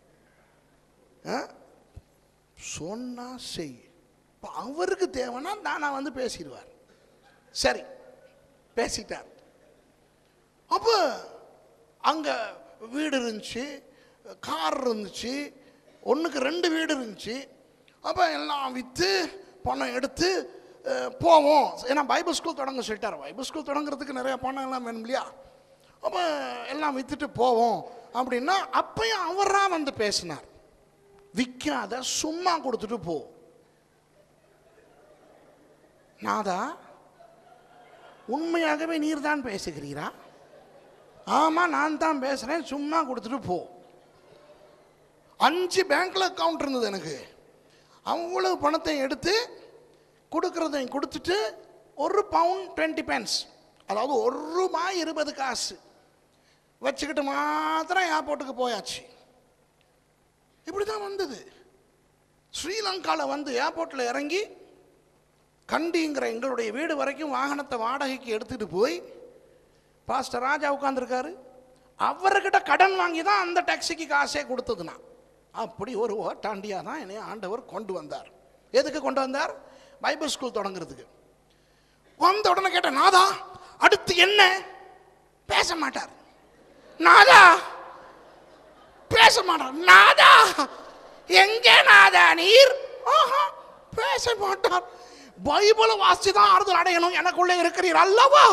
ஆ? சொன்னா செய். இப்போ அவருக்கு தேவைன்னா நான் வந்து பேசிடுவார். சரி பேசிட்டார். அப்போ அங்கே வீடு இருந்துச்சு கார் இருந்துச்சு ஒன்றுக்கு ரெண்டு வீடு இருந்துச்சு. அப்போ எல்லாம் விற்று பணம் எடுத்து போவோம். ஏன்னா பைபிள் ஸ்கூல் தொடங்க சொல்லிட்டார். பைபிள் ஸ்கூல் தொடங்குறதுக்கு நிறைய பணம் எல்லாம் வேணும் இல்லையா? அப்போ எல்லாம் விற்றுட்டு போவோம். அப்படின்னா அப்பயும் அவராக வந்து பேசினார். விற்காத சும்மா கொடுத்துட்டு போ. நாதா உண்மையாகவே நீர் தான் பேசுகிறீரா? ஆமாம் நான் தான் பேசுகிறேன் சும்மா கொடுத்துட்டு போ. அஞ்சு பேங்க்கில் அக்கௌண்ட் இருந்தது எனக்கு. அவ்வளவு பணத்தை எடுத்து கொடுக்குறதையும் கொடுத்துட்டு ஒரு பவுண்ட் டுவெண்ட்டி பென்ஸ் அதாவது ஒரு ரூபாய் இருபது காசு. வச்சுக்கிட்டு மாத்திரம் ஏர்போர்ட்டுக்கு போயாச்சு. இப்படி தான் வந்தது. ஸ்ரீலங்காவில் வந்து ஏர்போர்ட்டில் இறங்கி கண்டிங்கிற எங்களுடைய வீடு வரைக்கும் வாகனத்தை வாடகைக்கு எடுத்துகிட்டு போய் பாஸ்டர் ராஜா உட்காந்துருக்காரு அவர்கிட்ட கடன் வாங்கி தான் அந்த டாக்ஸிக்கு காசே கொடுத்ததுனா. அப்படி ஒரு ஓட்டாண்டியாக தான் என்னை ஆண்டவர் கொண்டு வந்தார். எதுக்கு கொண்டு வந்தார்? பைபிள் ஸ்கூல் தொடங்குறதுக்கு. வந்த உடனே கேட்டேன் நாதா அடுத்து என்ன? பேச மாட்டார். நாதா பேச மாட்டார். நாதா எங்கே நாதா நீர்? ஆஹா பேச மாட்டார். பைபிளை வாசித்து தான் ஆறுதல் அடையணும். எனக்குள்ளே இருக்கிறீர் அல்லவா?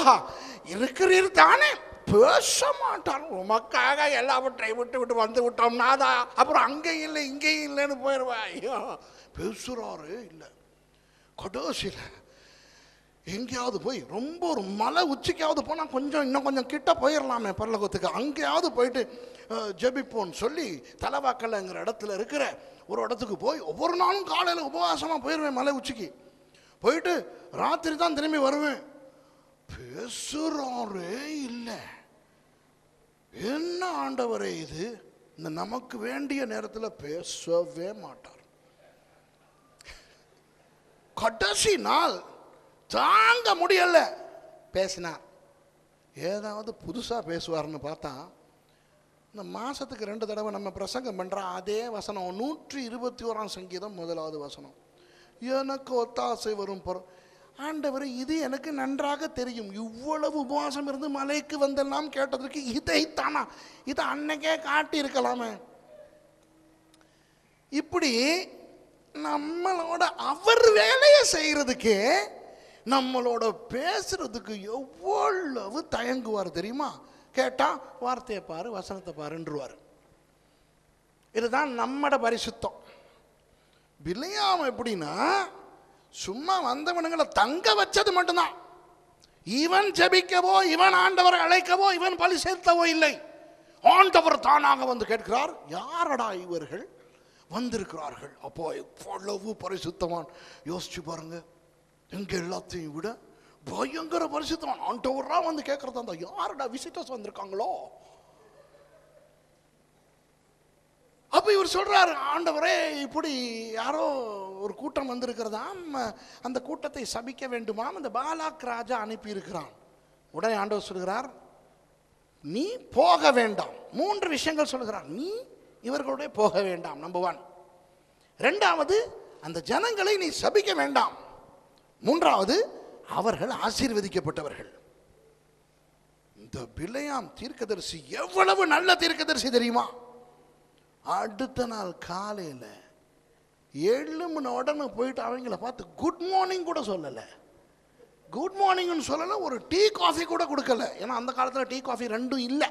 இருக்கிறீர் தானே? பேச மாட்டார் உமக்காக எல்லாவற்றையும் விட்டு விட்டு வந்து விட்டோம் நாதா. அப்புறம் அங்கே இல்லை இங்கேயும் இல்லைன்னு போயிடுவா ஐயோ பேசுகிறாரு இல்லை. கடைசியில் எங்கேயாவது போய் ரொம்ப ஒரு மலை உச்சிக்காவது போனால் கொஞ்சம் இன்னும் கொஞ்சம் கிட்ட போயிடலாமே பரலோகத்துக்கு. அங்கேயாவது போயிட்டு ஜெபிப்போன்னு சொல்லி தலைவாக்கலைங்கிற இடத்துல இருக்கிற ஒரு இடத்துக்கு போய் ஒவ்வொரு நாளும் காலையில் உபவாசமாக போயிடுவேன் மலை உச்சிக்கு. போயிட்டு ராத்திரி தான் திரும்பி வருவேன். பேசுறாரே இல்லை. என்ன ஆண்டவரே இது? இந்த நமக்கு வேண்டிய நேரத்தில் பேசவே மாட்டார். கடைசி நாள் தாங்க முடியல. பேசினார் ஏதாவது புதுசாக பேசுவார்னு பார்த்தா இந்த மாதத்துக்கு ரெண்டு தடவை நம்ம பிரசங்கம் பண்ணுற அதே வசனம் நூற்றி இருபத்தி ஓராம் சங்கீதம் முதலாவது வசனம். எனக்கு ஒத்தாசை வரும் பொருள் ஆண்டவர் இது எனக்கு நன்றாக தெரியும். இவ்வளவு உபவாசம் இருந்து மலைக்கு வந்தெல்லாம் கேட்டதற்கு இதைத்தானா? இதை அன்னைக்கே காட்டி இருக்கலாமே இப்படி நம்மளோட அவர் வேலையை செய்கிறதுக்கே நம்மளோட பேசுறதுக்கு எவ்வளவு தயங்குவார் தெரியுமா? கேட்டால் வார்த்தையை பாரு வசனத்தை பாருன்றுவார். இதுதான் நம்மட பரிசுத்தம். விளையாமல் எப்படின்னா சும்மா வந்தவனுங்களை தங்க வச்சது மட்டும்தான். இவன் ஜெபிக்கவோ இவன் ஆண்டவரை அழைக்கவோ இவன் பலி சேர்த்தவோ இல்லை. ஆண்டவர் தானாக வந்து கேட்கிறார் யாரடா இவர்கள் வந்திருக்கிறார்கள்? அப்போ எவ்வளவு பரிசுத்தவான். யோசிச்சு பாருங்க. எங்க எல்லாத்தையும் விட பயங்கர பரிசுத்தவான். ஆண்டவரா வந்து கேட்கறதா அந்த யாரடா விசிட்டர்ஸ் வந்திருக்காங்களோ? அப்போ இவர் சொல்றாரு ஆண்டவரே இப்படி யாரோ ஒரு கூட்டம் வந்திருக்கிறதாம் அந்த கூட்டத்தை சபிக்க வேண்டுமாம். அந்த பாலாக் ராஜா அனுப்பி இருக்கிறான் உடனே ஆண்டவர் சொல்கிறார் நீ போக வேண்டாம். மூன்று விஷயங்கள் சொல்கிறார். நீ இவர்களுடைய போக வேண்டாம் நம்பர் ஒன் ரெண்டாவது அந்த ஜனங்களை நீ சபிக்க வேண்டாம். மூன்றாவது அவர்கள் ஆசீர்வதிக்கப்பட்டவர்கள். இந்த பிள்ளையாம் தீர்க்கதரிசி எவ்வளவு நல்ல தீர்க்கதரிசி தெரியுமா? அடுத்த நாள் காலையில் எழும்புன உடனே போயிட்டு அவங்கள பார்த்து குட் மார்னிங் கூட சொல்லலை. குட் மார்னிங்னு சொல்லலை ஒரு டீ காஃபி கூட கொடுக்கல. ஏன்னா அந்த காலத்தில் டீ காஃபி ரெண்டும் இல்லை.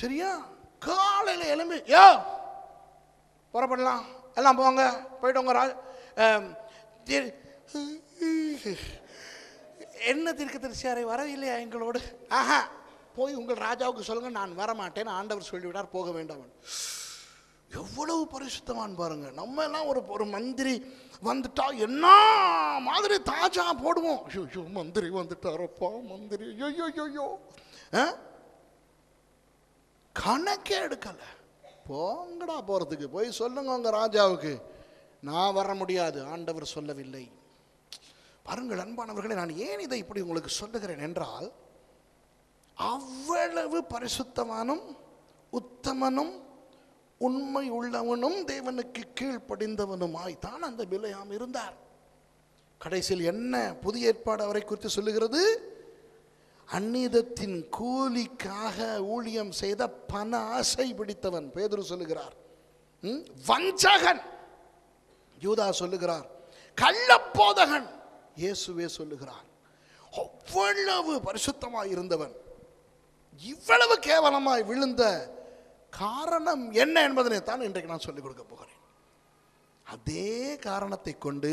சரியா? காலையில் எழும்பி யோ புறப்படலாம். எல்லாம் போங்க. போயிட்டு உங்க ராஜ் என்ன தீர்க்க தரிசியாரை வரவில்லையா எங்களோடு? ஆஹா. போய் உங்கள் ராஜாவுக்கு சொல்லுங்கள் நான் வரமாட்டேன் ஆண்டவர் சொல்லிவிட்டார் போக வேண்டாம் எவ்வளவு பரிசுத்தவான் பாருங்க. நம்ம எல்லாம் ஒரு ஒரு மந்திரி வந்துட்டா என்ன மாதிரி தாஜா போடுவோம். ஐயோ, மந்திரி வந்துட்டாரப்பா மந்திரி. ஐயோ ஐயோ, ஆ? கணக்கே எடுக்கலை. போங்கடா போகிறதுக்கு போய் சொல்லுங்க உங்கள் ராஜாவுக்கு. நான் வர முடியாது ஆண்டவர் சொல்லவில்லை. பாருங்கள் அன்பானவர்களே நான் ஏன் இதை இப்படி உங்களுக்கு சொல்லுகிறேன் என்றால் அவ்வளவு பரிசுத்தவானும் உத்தமனும் உண்மை உள்ளவனும் தேவனுக்கு கீழ்ப்படிந்தவனுமாய் தான் அந்த பிலையாம் இருந்தார். கடைசியில் என்ன புதிய ஏற்பாடு அவரை குறித்து சொல்லுகிறது? அந்நீதத்தின் கூலிக்காக ஊழியம் செய்த பண ஆசை பிடித்தவன் பேதுரு சொல்லுகிறார். வஞ்சகன். யூதா சொல்லுகிறார். கள்ளப்போதகன். இயேசுவே சொல்லுகிறார். அவ்வளவு பரிசுத்தமாக இருந்தவன். இவ்வளவு கேவலமாய் விழுந்த காரணம் என்ன என்பதனை தான் இன்றைக்கு நான் சொல்லிக் கொடுக்க போகிறேன். அதே காரணத்தை கொண்டு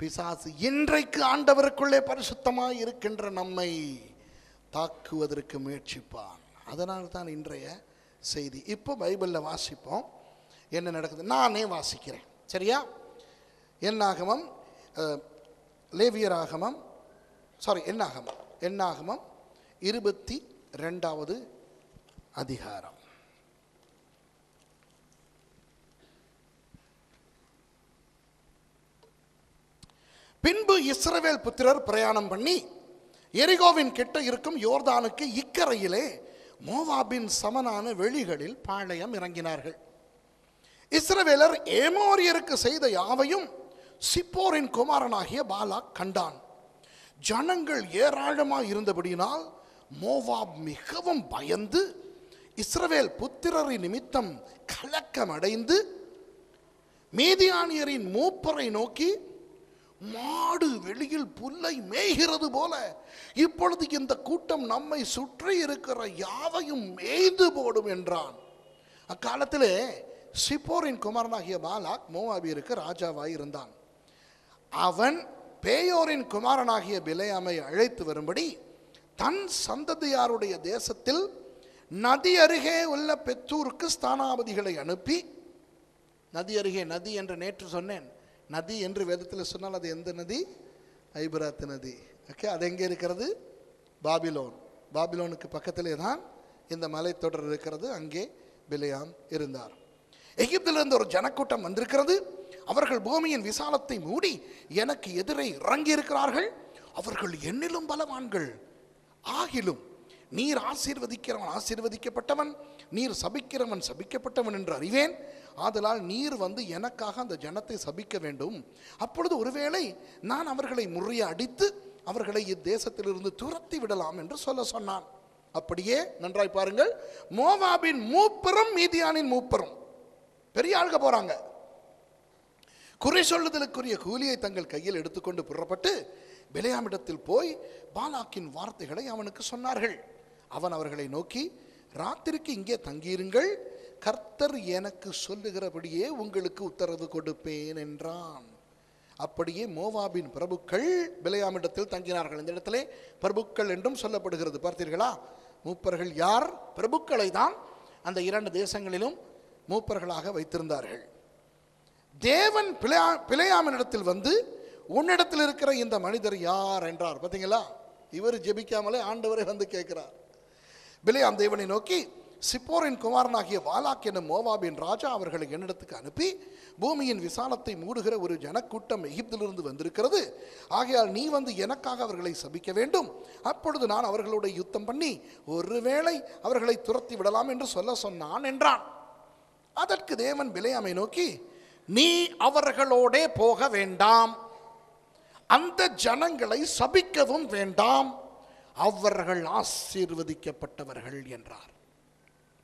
பிசாசு இன்றைக்கு ஆண்டவருக்குள்ளே பரிசுத்தமாக இருக்கின்ற நம்மை தாக்குவதற்கு முயற்சிப்பான். அதனால் தான் இன்றைய செய்தி. இப்போ பைபிளில் வாசிப்போம். என்ன நடக்குது? நானே வாசிக்கிறேன். சரியா? என்னாகமம் லேவியராகமம் சாரி என்னாகமம்? என்னாகமம் இருபத்தி ரெண்டாவது அதிகாரம். பின்பு இஸ்ரவேல் புத்திரர் பிரயாணம் பண்ணி எரிகோவின் கிட்ட இருக்கும் யோர்தானுக்கு இக்கரையிலே மோவாபின் சமனான வெளிகளில் பாளையம் இறங்கினார்கள். இஸ்ரவேலர் ஏமோரியருக்கு செய்த யாவையும் சிப்போரின் குமாரனாகிய பாலா கண்டான். ஜனங்கள் ஏராளமாக இருந்தபடியினால் மோவாப் மிகவும் பயந்து இஸ்ரவேல் புத்திரரை நிமித்தம் கலக்கமடைந்து மீதியானியரின் மூப்பரை நோக்கி மாடு வெளியில் புல்லை மேய்கிறது போல இப்பொழுது இந்த கூட்டம் நம்மை சுற்றி இருக்கிற யாவையும் மேய்ந்து போடும் என்றான். அக்காலத்திலே சிப்போரின் குமாரனாகிய பாலாக் மோவாபியருக்கு ராஜாவாய் இருந்தான். அவன் பேயோரின் குமாரனாகிய பிலையாமை அழைத்து வரும்படி தன் சந்ததியாருடைய தேசத்தில் நதி அருகே உள்ள பெத்தூருக்கு ஸ்தானாபதிகளை அனுப்பி நதி அருகே நதி என்று நேற்று சொன்னேன். நதி என்று வேதத்தில் சொன்னால் அது எந்த நதி? ஐபராத் நதி. ஓகே அது எங்கே இருக்கிறது? பாபிலோன். பாபிலோனுக்கு பக்கத்திலே தான் இந்த மலைத்தொடர் இருக்கிறது. அங்கே பிலையாம் இருந்தார். எகிப்திலிருந்து ஒரு ஜனக்கூட்டம் வந்திருக்கிறது. அவர்கள் பூமியின் விசாலத்தை மூடி எனக்கு எதிரே இறங்கி இருக்கிறார்கள் அவர்கள் எண்ணிலும் பலவான்கள். ஆகிலும் நீர் ஆசீர்வதிக்கிறவன் ஆசீர்வதிக்கப்பட்டவன் நீர் சபிக்கிறவன் சபிக்கப்பட்டவன் என்று அறிவேன். ஆதலால் நீர் வந்து எனக்காக அந்த ஜனத்தை சபிக்க வேண்டும். அப்பொழுது ஒருவேளை நான் அவர்களை முறையை அடித்து அவர்களை இத்தேசத்திலிருந்து துரத்தி விடலாம் என்று சொல்ல சொன்னான். அப்படியே நன்றாய் பாருங்கள். மோவாபின் மூப்பரும் மீதியானின் மூப்பரும். பெரிய ஆளுக போறாங்க. குறை சொல்லுதலுக்குரிய கூலியை தங்கள் கையில் எடுத்துக்கொண்டு புறப்பட்டு பிலையாமிடத்தில் போய் பாலாக்கின் வார்த்தைகளை அவனுக்கு சொன்னார்கள். அவன் அவர்களை நோக்கி ராத்திரிக்கு இங்கே தங்கியிருங்கள். கர்த்தர் எனக்கு சொல்லுகிறபடியே உங்களுக்கு உத்தரவு கொடுப்பேன் என்றான். அப்படியே மோவாபின் பிரபுக்கள் பிலையாமிடத்தில் தங்கினார்கள். இந்த இடத்திலே பிரபுக்கள் என்றும் சொல்லப்படுகிறது. பார்த்தீர்களா? மூப்பர்கள் யார்? பிரபுக்களை தான் அந்த இரண்டு தேசங்களிலும் மூப்பர்களாக வைத்திருந்தார்கள். தேவன் பிழையா பிழையாமனிடத்தில் வந்து உன்னிடத்தில் இருக்கிற இந்த மனிதர் யார் என்றார். பார்த்தீங்களா? இவர் ஜெபிக்காமலே ஆண்டவரை வந்து கேட்கிறார். பிழையாம் தேவனை நோக்கி சிப்போரின் குமாரனாகிய வாலாக் என்னும் மோவாபின் ராஜா அவர்களை என்னிடத்துக்கு அனுப்பி பூமியின் விசாலத்தை மூடுகிற ஒரு ஜனக்கூட்டம் எகிப்திலிருந்து வந்திருக்கிறது. ஆகையால் நீ வந்து எனக்காக அவர்களை சபிக்க வேண்டும். அப்பொழுது நான் அவர்களோட யுத்தம் பண்ணி ஒருவேளை அவர்களை துரத்தி விடலாம் என்று சொல்ல சொன்னான் என்றான். அதற்கு தேவன் பிலையாமை நோக்கி நீ அவர்களோடே போக வேண்டாம். அந்த ஜனங்களை சபிக்கவும் வேண்டாம். அவர்கள் ஆசீர்வதிக்கப்பட்டவர்கள் என்றார்.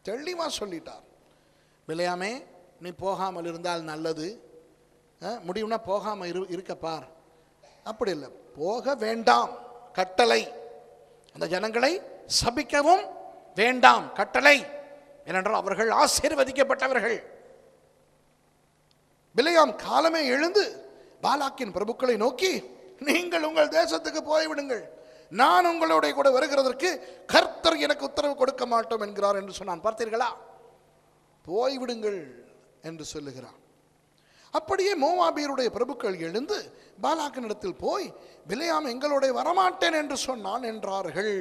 தெளிவாக சொல்லிட்டார். விளையாமே நீ போகாமல் இருந்தால் நல்லது. முடியும்னா போகாமல் இரு இருக்க பார். அப்படி இல்லை. போக வேண்டாம். கட்டளை. அந்த ஜனங்களை சபிக்கவும் வேண்டாம். கட்டளை. ஏனென்றால் அவர்கள் ஆசீர்வதிக்கப்பட்டவர்கள். விலையாம் காலமே எழுந்து பாலாக்கின் பிரபுக்களை நோக்கி நீங்கள் உங்கள் தேசத்துக்கு போய்விடுங்கள். நான் உங்களோட கூட வருகிறதற்கு கர்த்தர் எனக்கு உத்தரவு கொடுக்க மாட்டோம் என்கிறார் என்று சொன்னான். பார்த்தீர்களா? போய்விடுங்கள் என்று சொல்லுகிறான். அப்படியே மோவாபியருடைய பிரபுக்கள் எழுந்து பாலாக்கினிடத்தில் போய் விலையாம் எங்களுடைய வரமாட்டேன் என்று சொன்னான் என்றார்கள்.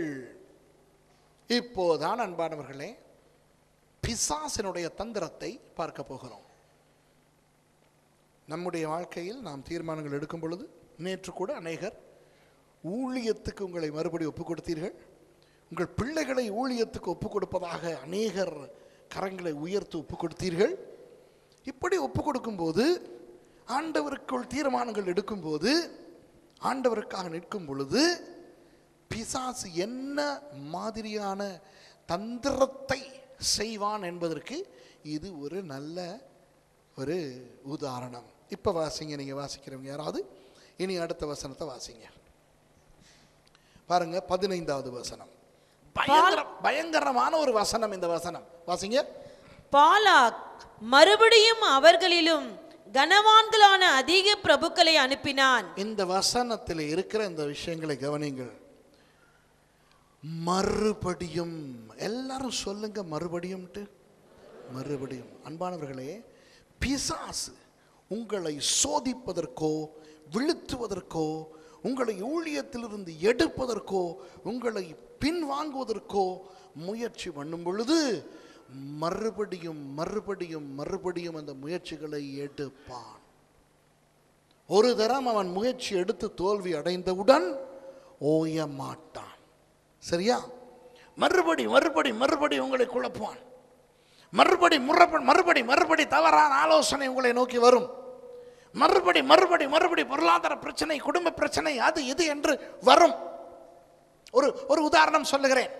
இப்போதான் அன்பானவர்களே பிசாசினுடைய தந்திரத்தை பார்க்க போகிறோம். நம்முடைய வாழ்க்கையில் நாம் தீர்மானங்கள் எடுக்கும் பொழுது நேற்று கூட அநேகர் ஊழியத்துக்கு உங்களை மறுபடி ஒப்புக் கொடுத்தீர்கள் உங்கள் பிள்ளைகளை ஊழியத்துக்கு ஒப்புக் கொடுப்பதாக அநேகர் கரங்களை உயர்த்து ஒப்புக் கொடுத்தீர்கள் இப்படி ஒப்புக் கொடுக்கும்போது ஆண்டவருக்குள் தீர்மானங்கள் எடுக்கும்போது ஆண்டவருக்காக நிற்கும் பொழுது பிசாசு என்ன மாதிரியான தந்திரத்தை செய்வான் என்பதற்கு இது ஒரு நல்ல ஒரு உதாரணம். இப்போ வாசிங்க நீங்கள் வாசிக்கிறவங்க யாராவது? இனி அடுத்த வசனத்தை வாசிங்க. பாருங்க பதினைந்தாவது வசனம். பயங்கர பயங்கரமான ஒரு வசனம் இந்த வசனம். வாசிங்க. பாலாக் மறுபடியும் அவர்களிலும் கனவான்களான அதிக பிரபுக்களை அனுப்பினான். இந்த வசனத்தில் இருக்கிற இந்த விஷயங்களை கவனிங்கள் மறுபடியும் எல்லாரும் சொல்லுங்க மறுபடியும்ட்டு. மறுபடியும். அன்பானவர்களே பிசாசு உங்களை சோதிப்பதற்கோ விழுத்துவதற்கோ உங்களை ஊழியத்திலிருந்து எடுப்பதற்கோ உங்களை பின்வாங்குவதற்கோ முயற்சி பண்ணும் பொழுது மறுபடியும் மறுபடியும் மறுபடியும் அந்த முயற்சிகளை எடுப்பான். ஒரு தரம் அவன் முயற்சி எடுத்து தோல்வி அடைந்தவுடன் ஓய மாட்டான் சரியா? மறுபடி மறுபடி மறுபடி உங்களை குழப்புவான். மறுபடி முறப்ப மறுபடி மறுபடி தவறான ஆலோசனை உங்களை நோக்கி வரும். மறுபடி மறுபடி மறுபடி பொருளாதார பிரச்சனை குடும்ப பிரச்சனை அது இது என்று வரும். ஒரு ஒரு உதாரணம் சொல்லுகிறேன்.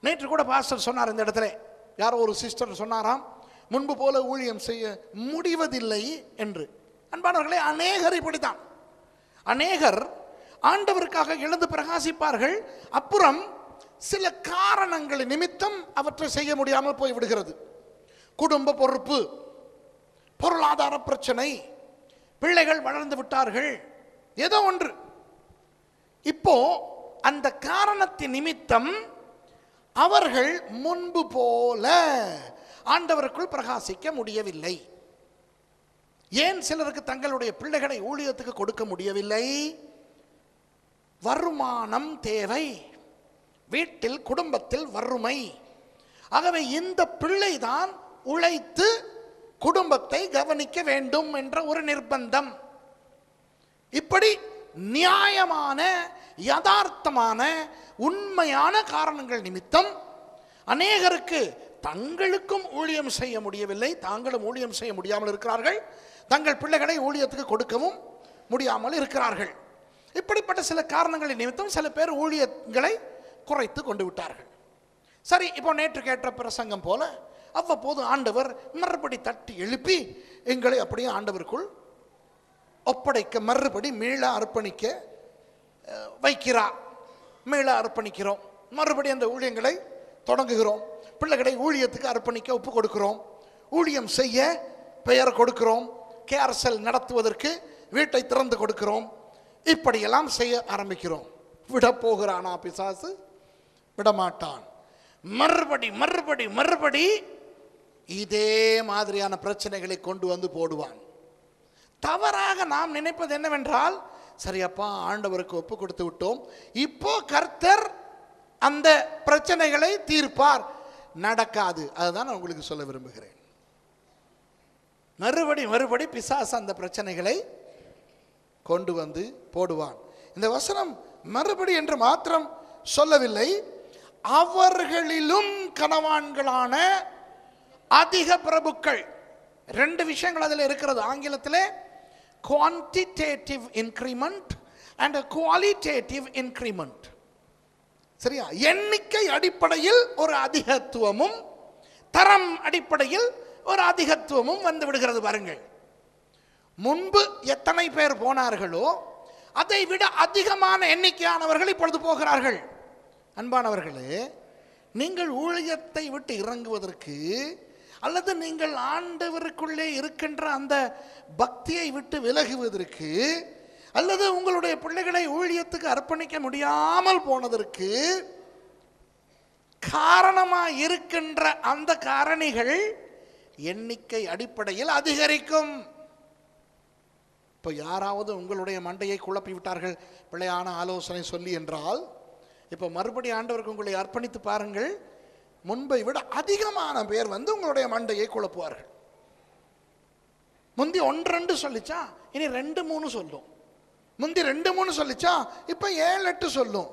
நேற்று கூட பாஸ்டர் சொன்னார் இந்த இடத்துல. யாரோ ஒரு சிஸ்டர் சொன்னாராம் முன்பு போல ஊழியம் செய்ய முடிவதில்லை என்று. அன்பானவர்களே அநேகர் இப்படித்தான். அநேகர் ஆண்டவருக்காக எழுந்து பிரகாசிப்பார்கள். அப்புறம் சில காரணங்கள் நிமித்தம் அவற்றை செய்ய முடியாமல் போய் விடுகிறது குடும்ப பொறுப்பு பொருளாதார பிரச்சனை. பிள்ளைகள் வளர்ந்து விட்டார்கள். ஏதோ ஒன்று. இப்போ அந்த காரணத்தின் நிமித்தம் அவர்கள் முன்பு போல ஆண்டவருக்குள் பிரகாசிக்க முடியவில்லை. ஏன் சிலருக்கு தங்களுடைய பிள்ளைகளை ஊழியத்துக்கு கொடுக்க முடியவில்லை? வருமானம் தேவை. வீட்டில் குடும்பத்தில் வறுமை. ஆகவே இந்த பிள்ளைதான் உழைத்து குடும்பத்தை கவனிக்க வேண்டும் என்ற ஒரு நிர்பந்தம். இப்படி நியாயமான யதார்த்தமான உண்மையான காரணங்கள் நிமித்தம் அநேகருக்கு தங்களுக்கும் ஊழியம் செய்ய முடியவில்லை தாங்களும் ஊழியம் செய்ய முடியாமல் இருக்கிறார்கள். தங்கள் பிள்ளைகளை ஊழியத்துக்கு கொடுக்கவும் முடியாமல் இருக்கிறார்கள். இப்படிப்பட்ட சில காரணங்களின் நிமித்தம் சில பேர் ஊழியங்களை குறைத்து கொண்டு விட்டார்கள். சரி இப்போ நேற்று கேட்ட பிரசங்கம் போல அவ்வப்போது ஆண்டவர் மறுபடி தட்டி எழுப்பி எங்களை அப்படியே ஆண்டவருக்குள் ஒப்படைக்க மறுபடி மீள அர்ப்பணிக்க அஹ், வைக்கிறார். மீள அர்ப்பணிக்கிறோம். மறுபடி அந்த ஊழியங்களை தொடங்குகிறோம். பிள்ளைகளை ஊழியத்துக்கு அர்ப்பணிக்க ஒப்பு கொடுக்கிறோம். ஊழியம் செய்ய பெயர் கொடுக்கிறோம். கேர்சல் நடத்துவதற்கு வீட்டை திறந்து கொடுக்கிறோம். இப்படியெல்லாம் செய்ய ஆரம்பிக்கிறோம். விட போகிறானா பிசாசு? விடமாட்டான். மறுபடி மறுபடி மறுபடி இதே மாதிரியான பிரச்சனைகளை கொண்டு வந்து போடுவான். தவறாக நாம் நினைப்பது என்னவென்றால் சரியப்பா ஆண்டவருக்கு ஒப்பு கொடுத்து விட்டோம். இப்போ கர்த்தர் அந்த பிரச்சனைகளை தீர்ப்பார். நடக்காது. அதுதான் நான் உங்களுக்கு சொல்ல விரும்புகிறேன். மறுபடி மறுபடி பிசாசு அந்த பிரச்சனைகளை கொண்டு வந்து போடுவான். இந்த வசனம் மறுபடி என்று மாத்திரம் சொல்லவில்லை. அவர்களிலும் கனவான்களான அதிக பிரபுக்கள். ரெண்டு விஷயங்கள் அதில் இருக்கிறது. ஆங்கிலத்தில் quantitative increment and qualitative increment சரியா? எண்ணிக்கை அடிப்படையில் ஒரு அதிகத்துவமும் தரம் அடிப்படையில் ஒரு அதிகத்துவமும் வந்து விடுகிறது பாருங்கள். முன்பு எத்தனை பேர் போனார்களோ அதை விட அதிகமான எண்ணிக்கையானவர்கள் இப்பொழுது போகிறார்கள். அன்பானவர்களே நீங்கள் ஊழியத்தை விட்டு இறங்குவதற்கு அல்லது நீங்கள் ஆண்டவருக்குள்ளே இருக்கின்ற அந்த பக்தியை விட்டு விலகுவதற்கு அல்லது உங்களுடைய பிள்ளைகளை ஊழியத்துக்கு அர்ப்பணிக்க முடியாமல் போனதற்கு காரணமாக இருக்கின்ற அந்த காரணிகள் எண்ணிக்கை அடிப்படையில் அதிகரிக்கும். இப்போ யாராவது உங்களுடைய மண்டையை குழப்பி விட்டார்கள் பிள்ளையான ஆலோசனை சொல்லி என்றால் இப்போ மறுபடி ஆண்டவருக்கு உங்களை அர்ப்பணித்து பாருங்கள் முன்பை விட அதிகமான பேர் வந்து உங்களுடைய மண்டையை குழப்புவார்கள். முந்தி ஒன்று ரெண்டு சொல்லிச்சா இனி ரெண்டு மூணு சொல்லும். முந்தி ரெண்டு மூணு சொல்லிச்சா இப்போ ஏழு எட்டு சொல்லும்.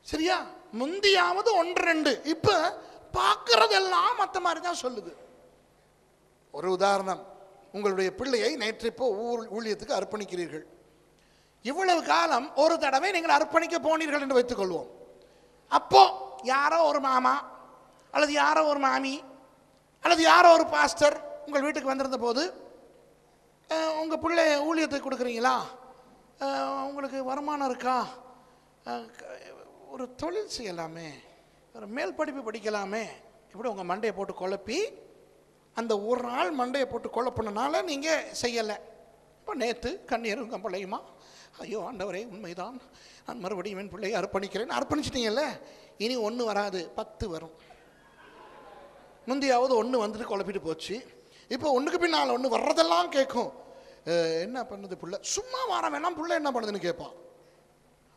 சரியா? முந்தியாவது ஒன்று ரெண்டு. இப்போ பார்க்கறதெல்லாம் மற்ற மாதிரி தான் சொல்லுது. ஒரு உதாரணம் உங்களுடைய பிள்ளையை நேற்று இப்போ ஊர் ஊழியத்துக்கு அர்ப்பணிக்கிறீர்கள். இவ்வளவு காலம் ஒரு தடவை நீங்கள் அர்ப்பணிக்க போனீர்கள் என்று வைத்துக்கொள்வோம். அப்போ யாரோ ஒரு மாமா அல்லது யாரோ ஒரு மாமி அல்லது யாரோ ஒரு பாஸ்டர் உங்கள் வீட்டுக்கு வந்திருந்த போது உங்கள் பிள்ளை ஊழியத்துக்கு கொடுக்குறீங்களா? உங்களுக்கு வருமானம் இருக்கா? ஒரு தொழில் செய்யலாமே ஒரு மேல் படிப்பு படிக்கலாமே. இப்படி உங்கள் மண்டையை போட்டு குழப்பி அந்த ஒரு நாள் மண்டையை போட்டு குழப்பினால நீங்கள் செய்யலை. இப்போ நேற்று கண்ணீரும் கம்பளையுமா ஐயோ ஆண்டவரே உண்மைதான். நான் மறுபடியும் என் பிள்ளையை அர்ப்பணிக்கிறேன். அர்ப்பணிச்சிட்டீங்கல்ல? இனி ஒன்று வராது பத்து வரும். முந்தையாவது ஒன்று வந்துட்டு குழப்பிட்டு போச்சு. இப்போ ஒன்றுக்கு பின்னால் ஒன்று வர்றதெல்லாம் கேட்கும் என்ன பண்ணுது புள்ள? சும்மா வர வேணாம் புள்ள என்ன பண்ணுதுன்னு கேட்பான்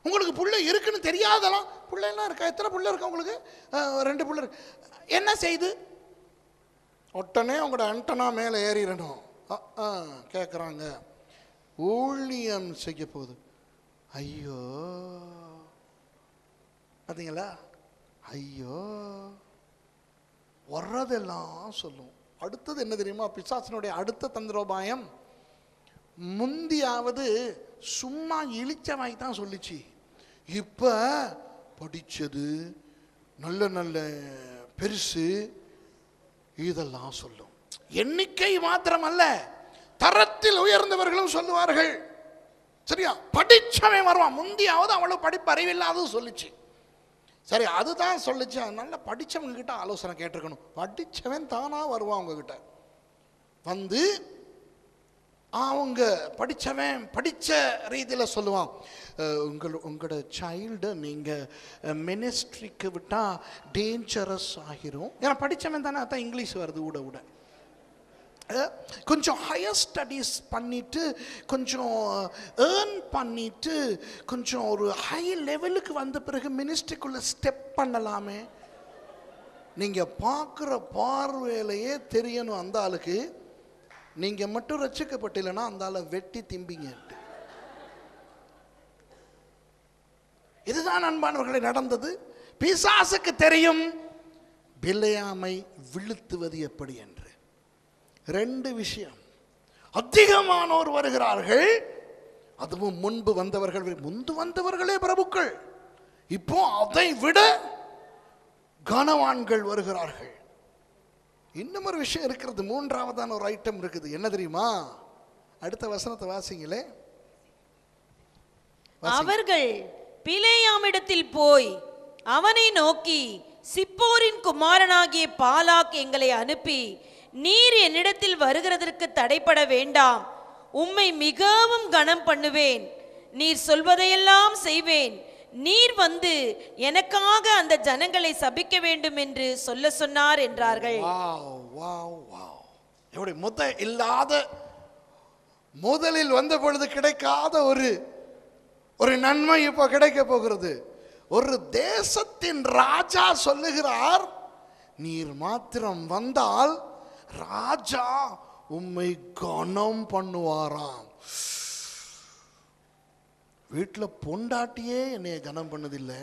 உங்களுக்கு புள்ள இருக்குன்னு தெரியாதெல்லாம் பிள்ளைலாம் இருக்கா? எத்தனை புள்ள இருக்கா உங்களுக்கு? ரெண்டு புள்ள இருக்கு. என்ன செய்து? உடனே உங்களோட அண்டனா மேலே ஏறிடணும். கேட்குறாங்க ஊழியம் செய்ய போகுது. ஐயோ. பார்த்தீங்களா ஐயோ. வர்றதெல்லாம் சொல்லும். அடுத்தது என்ன தெரியுமா? பிசாசனுடைய அடுத்த தந்திரோபாயம். முந்தியாவது சும்மா இழிச்சவாய் தான் சொல்லிச்சு. இப்போ படித்தது நல்ல நல்ல பெருசு இதெல்லாம் சொல்லும். எண்ணிக்கை மாத்திரமல்ல தரத்தில் உயர்ந்தவர்களும் சொல்லுவார்கள். சரியா? படிச்சவன் வருவான். முந்தியாவது அவ்வளவு படிப்பு அறிவில்லாதது சொல்லிச்சு. சரி அதுதான் சொல்லுச்சு. அதனால படித்தவங்க கிட்ட ஆலோசனை கேட்டிருக்கணும். படிச்சவன் தானாக வருவான் உங்ககிட்ட. வந்து அவங்க படித்தவன் படித்த ரீதியில் சொல்லுவான் உங்கள் உங்களோட சைல்டு நீங்கள் மினிஸ்ட்ரிக்கு விட்டால் டேஞ்சரஸ் ஆகிரும். ஏன்னா படித்தவன் தானே அதான் இங்கிலீஷ் வருது ஊட விட கொஞ்சம் ஹையர் ஸ்டடீஸ் பண்ணிட்டு கொஞ்சம் uh, ஏர்ன் பண்ணிட்டு கொஞ்சம் ஒரு ஹை லெவலுக்கு வந்த பிறகு மினிஸ்ட்ரிக்குள்ளே ஸ்டெப் பண்ணலாமே. நீங்கள் பார்க்குற பார்வையிலையே தெரியணும் அந்த ஆளுக்கு. நீங்கள் மட்டும் ரட்சிக்கப்பட்டில்லைன்னா அந்த ஆளை வெட்டி திம்பிங்கன்ட்டு இதுதான் அன்பானவர்களை நடந்தது. பிசாசுக்கு தெரியும் விளையாமை விழுத்துவது எப்படி என்று. ரெண்டு விஷயம். அதிகமானோர் வருகிறார்கள் அதுவும் முன்பு வந்தவர்கள் முன்பு வந்தவர்களே பிரபுக்கள். இப்போ அதை விட கனவான்கள் வருகிறார்கள். இன்னும் ஒரு விஷயம் இருக்கிறது மூன்றாவதான ஒரு ஐட்டம் இருக்குது. என்ன தெரியுமா? அடுத்த வசனத்தை வாசிங்களே. அவர்கள் பிலேயாமிடத்தில் போய் அவனை நோக்கி சிப்போரின் குமாரனாகிய பாலாக் எங்களை அனுப்பி நீர் என்னிடத்தில் வருகிறதற்கு தடைப்பட வேண்டாம். உம்மை மிகவும் கனம் பண்ணுவேன். நீர் சொல்வதையெல்லாம் செய்வேன். நீர் வந்து எனக்காக அந்த ஜனங்களை சபிக்க வேண்டும் என்று சொல்ல சொன்னார் என்றார்கள். எப்படி முத இல்லாத முதலில் வந்த பொழுது கிடைக்காத ஒரு ஒரு நன்மை இப்போ கிடைக்க போகிறது. ஒரு தேசத்தின் ராஜா சொல்லுகிறார் நீர் மாத்திரம் வந்தால் ராஜா உம்மை கனம் பண்ணுவாராம். வீட்டில் பொண்டாட்டியே என்னைய கனம் பண்ணதில்லை.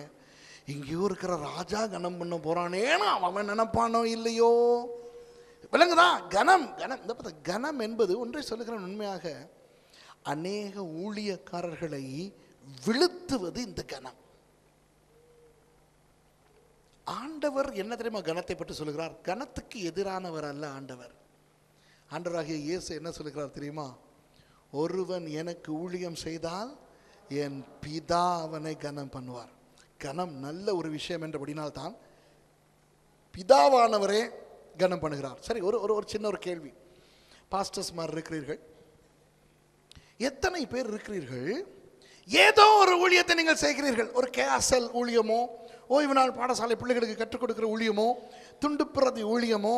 இங்கேயும் இருக்கிற ராஜா கனம் பண்ண போறானேனா அவன் நினைப்பானோ இல்லையோ? விளங்குதா? கனம் கனம். இந்த பார்த்த கனம் என்பது ஒன்றை சொல்லுகிறேன் உண்மையாக அநேக ஊழியக்காரர்களை விழுத்துவது இந்த கனம். ஆண்டவர் என்ன தெரியுமா கனத்தை பற்றி சொல்லுகிறார்? கனத்துக்கு எதிரானவர் அல்ல ஆண்டவர். ஆண்டவராகிய இயேசு என்ன சொல்லுகிறார் தெரியுமா? ஒருவன் எனக்கு ஊழியம் செய்தால் என் பிதா அவனை கனம் பண்ணுவார். கனம் நல்ல ஒரு விஷயம் என்றபடினால் தான் பிதாவானவரே கனம் பண்ணுகிறார். சரி ஒரு ஒரு ஒரு சின்ன ஒரு கேள்வி. பாஸ்டர்ஸ் மாதிரி இருக்கிறீர்கள். எத்தனை பேர் இருக்கிறீர்கள்? ஏதோ ஒரு ஊழியத்தை நீங்கள் செய்கிறீர்கள். ஒரு கேசல் ஊழியமோ ஓய்வு நாள் பாடசாலை பிள்ளைகளுக்கு கற்றுக் கொடுக்குற ஊழியமோ துண்டுப்பிரதி ஊழியமோ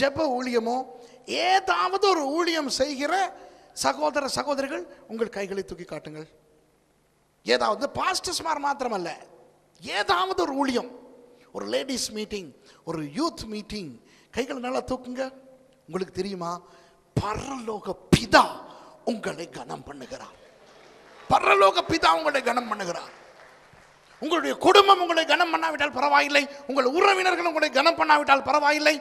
ஜெப ஊழியமோ ஏதாவது ஒரு ஊழியம் செய்கிற சகோதர சகோதரிகள் உங்கள் கைகளை தூக்கி காட்டுங்கள். ஏதாவது பாஸ்டர்ஸ்மார் மாத்திரமல்ல. ஏதாவது ஒரு ஊழியம் ஒரு லேடிஸ் மீட்டிங் ஒரு யூத் மீட்டிங் கைகளை நல்லா தூக்குங்க. உங்களுக்கு தெரியுமா? பரலோக பிதா உங்களை கனம் பண்ணுகிறார். பரலோக பிதா உங்களை கனம் பண்ணுகிறார். உங்களுடைய குடும்பம் உங்களை கனம் பண்ணாவிட்டால் பரவாயில்லை. உங்கள் உறவினர்கள் உங்களை கனம் பண்ணாவிட்டால் பரவாயில்லை.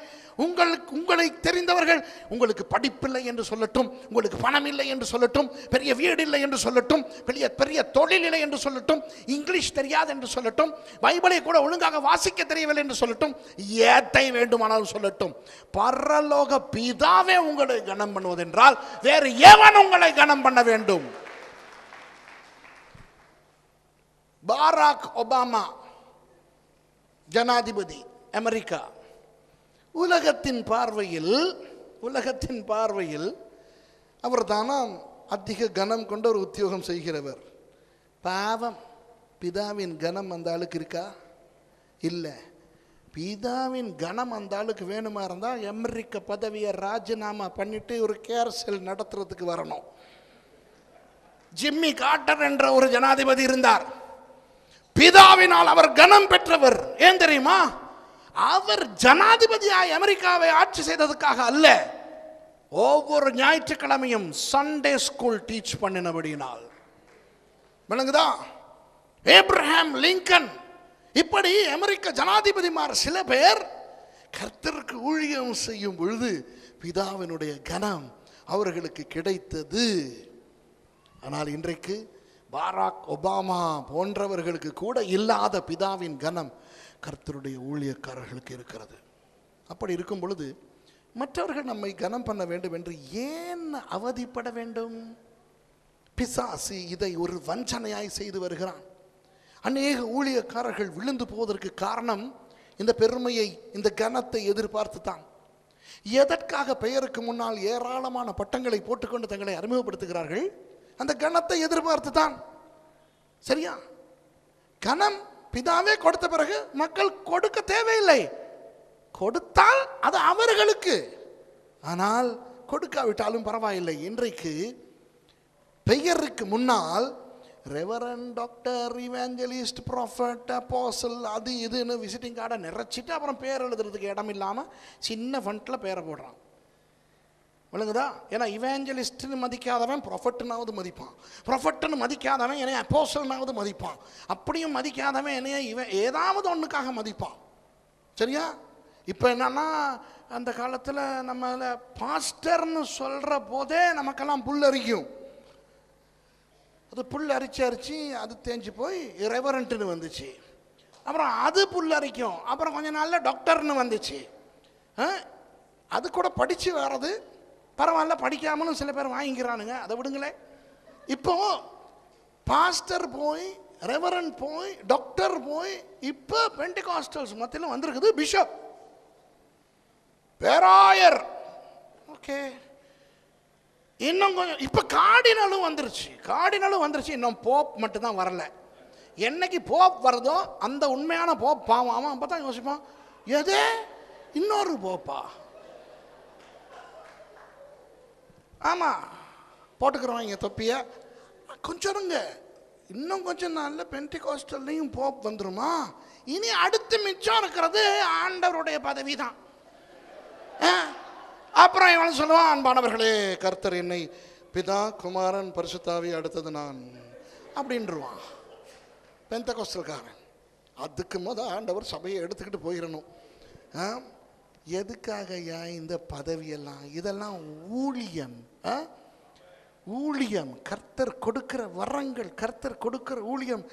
உங்களுக்கு உங்களை தெரிந்தவர்கள் உங்களுக்கு படிப்பில்லை என்று சொல்லட்டும் உங்களுக்கு பணம் இல்லை என்று சொல்லட்டும் பெரிய வீடு இல்லை என்று சொல்லட்டும் பெரிய பெரிய தொழில் இல்லை என்று சொல்லட்டும் இங்கிலீஷ் தெரியாது என்று சொல்லட்டும் பைபிளை கூட ஒழுங்காக வாசிக்க தெரியவில்லை என்று சொல்லட்டும் ஏத்தை வேண்டுமானாலும் சொல்லட்டும். பரலோக பிதாவே உங்களை கனம் பண்ணுவதென்றால் வேறு எவன் உங்களை கனம் பண்ண வேண்டும். பாராக் ஒபாமா ஜனாதிபதி அமெரிக்கா. உலகத்தின் பார்வையில் உலகத்தின் பார்வையில் அவர் தானாம் அதிக கனம் கொண்ட ஒரு உத்தியோகம் செய்கிறவர். பாவம். பிதாவின் கனம் அந்த ஆளுக்கு இருக்கா? இல்லை. பிதாவின் கனம் அந்த ஆளுக்கு வேணுமா இருந்தால் அமெரிக்க பதவியை ராஜினாமா பண்ணிட்டு ஒரு கேர்சல் நடத்துறதுக்கு வரணும். ஜிம்மி காட்டர் என்ற ஒரு ஜனாதிபதி இருந்தார். பிதாவினால் அவர் கனம் பெற்றவர். ஏன் தெரியுமா? அவர் ஜனாதிபதியாய் அமெரிக்காவை ஆட்சி செய்ததுக்காக அல்ல. ஒவ்வொரு ஞாயிற்றுக்கிழமையும் சண்டே ஸ்கூல் டீச் பண்ணினபடியினால். விளங்குதா? ஏப்ரஹாம் லிங்கன் இப்படி அமெரிக்க ஜனாதிபதிமார் சில பேர் கர்த்தருக்கு ஊழியம் செய்யும் பொழுது பிதாவினுடைய கனம் அவர்களுக்கு கிடைத்தது. ஆனால் இன்றைக்கு பாராக் ஒபாமா போன்றவர்களுக்கு கூட இல்லாத பிதாவின் கனம் கர்த்தருடைய ஊழியக்காரர்களுக்கு இருக்கிறது. அப்படி இருக்கும் பொழுது மற்றவர்கள் நம்மை கனம் பண்ண வேண்டும் என்று ஏன் அவதிப்பட வேண்டும்? பிசாசு இதை ஒரு வஞ்சனையாய் செய்து வருகிறான். அநேக ஊழியக்காரர்கள் விழுந்து போவதற்கு காரணம் இந்த பெருமையை இந்த கனத்தை எதிர்பார்த்து தான். எதற்காக பெயருக்கு முன்னால் ஏராளமான பட்டங்களை போட்டுக்கொண்டு தங்களை அறிமுகப்படுத்துகிறார்கள்? அந்த கணத்தை எதிர்பார்த்து தான் சரியா? கணம் பிதாவே கொடுத்த பிறகு மக்கள் கொடுக்க தேவையில்லை. கொடுத்தால் அது அவர்களுக்கு. ஆனால் கொடுக்காவிட்டாலும் பரவாயில்லை. இன்றைக்கு பெயருக்கு முன்னால் reverend doctor evangelist prophet apostle அது இதுன்னு விசிட்டிங் கார்டை நிறைச்சிட்டு அப்புறம் பேர் எழுதுறதுக்கு இடம் இல்லாமல் சின்ன ஃபண்ட்டில் பேரை போடுறான். விளங்குதா? ஏன்னா இவேஞ்சலிஸ்ட்னு மதிக்காதவன் ப்ரொஃபட்னாவது மதிப்பான். ப்ரொஃபட்னு மதிக்காதவன் என்னைய அப்போசல்னாவது மதிப்பான். அப்படியும் மதிக்காதவன் என்னைய இவன் ஏதாவது ஒன்றுக்காக மதிப்பான். சரியா? இப்போ என்னன்னா அந்த காலத்தில் நம்மள பாஸ்டர்னு சொல்கிற போதே நமக்கெல்லாம் புல் அரிக்கும். அது புல் அரிச்சு அரிச்சு அது தேஞ்சு போய் ரெவரண்ட்டுன்னு வந்துச்சு. அப்புறம் அது புல் அரிக்கும். அப்புறம் கொஞ்ச நாளில் டாக்டர்னு வந்துச்சு. ஆ? அது கூட படித்து வர்றது பரவாயில்ல படிக்காமலும் சில பேர் வாங்கிக்கிறானுங்க. அதை விடுங்களேன். இப்போ பாஸ்டர் போய் ரெவரன் போய் டாக்டர் போய் இப்போ பெண்டிகாஸ்டல்ஸ் மத்தியில் வந்திருக்குது பிஷப் பேராயர். ஓகே. இன்னும் கொஞ்சம் இப்போ கார்டினலும் வந்துருச்சு. கார்டினலும் வந்துருச்சு. இன்னும் போப் மட்டும்தான் வரல. என்னைக்கு போப் வருதோ அந்த உண்மையான போப் பாவம். அவன் அப்போ தான் யோசிப்பான் எது இன்னொரு போப்பா. ஆமாம் போட்டுக்கிறோம் இங்கே தொப்பிய. கொஞ்சம் இருங்க. இன்னும் கொஞ்சம் நாளில் பென்டிகாஸ்டல்லையும் போப் வந்துருமா? இனி அடுத்து மிச்சம் இருக்கிறது ஆண்டவருடைய பதவி தான் அப்புறம் இவன் சொல்லுவான் அன்பானவர்களே கர்த்தர் என்னை பிதா குமாரன் பரிசுத்தாவி அடுத்தது நான் அப்படின்ருவான். பெந்தகோஸ்டல்காரன் அதுக்கு மொதல் ஆண்டவர் சபையை எடுத்துக்கிட்டு போயிடணும் ஆ? எதுக்காக ஏன் இந்த பதவியெல்லாம்? இதெல்லாம் ஊழியம் ஊழியம். கர்த்தர் கொடுக்கிற வரங்கள் கர்த்தர் கொடுக்கிற ஊழியம்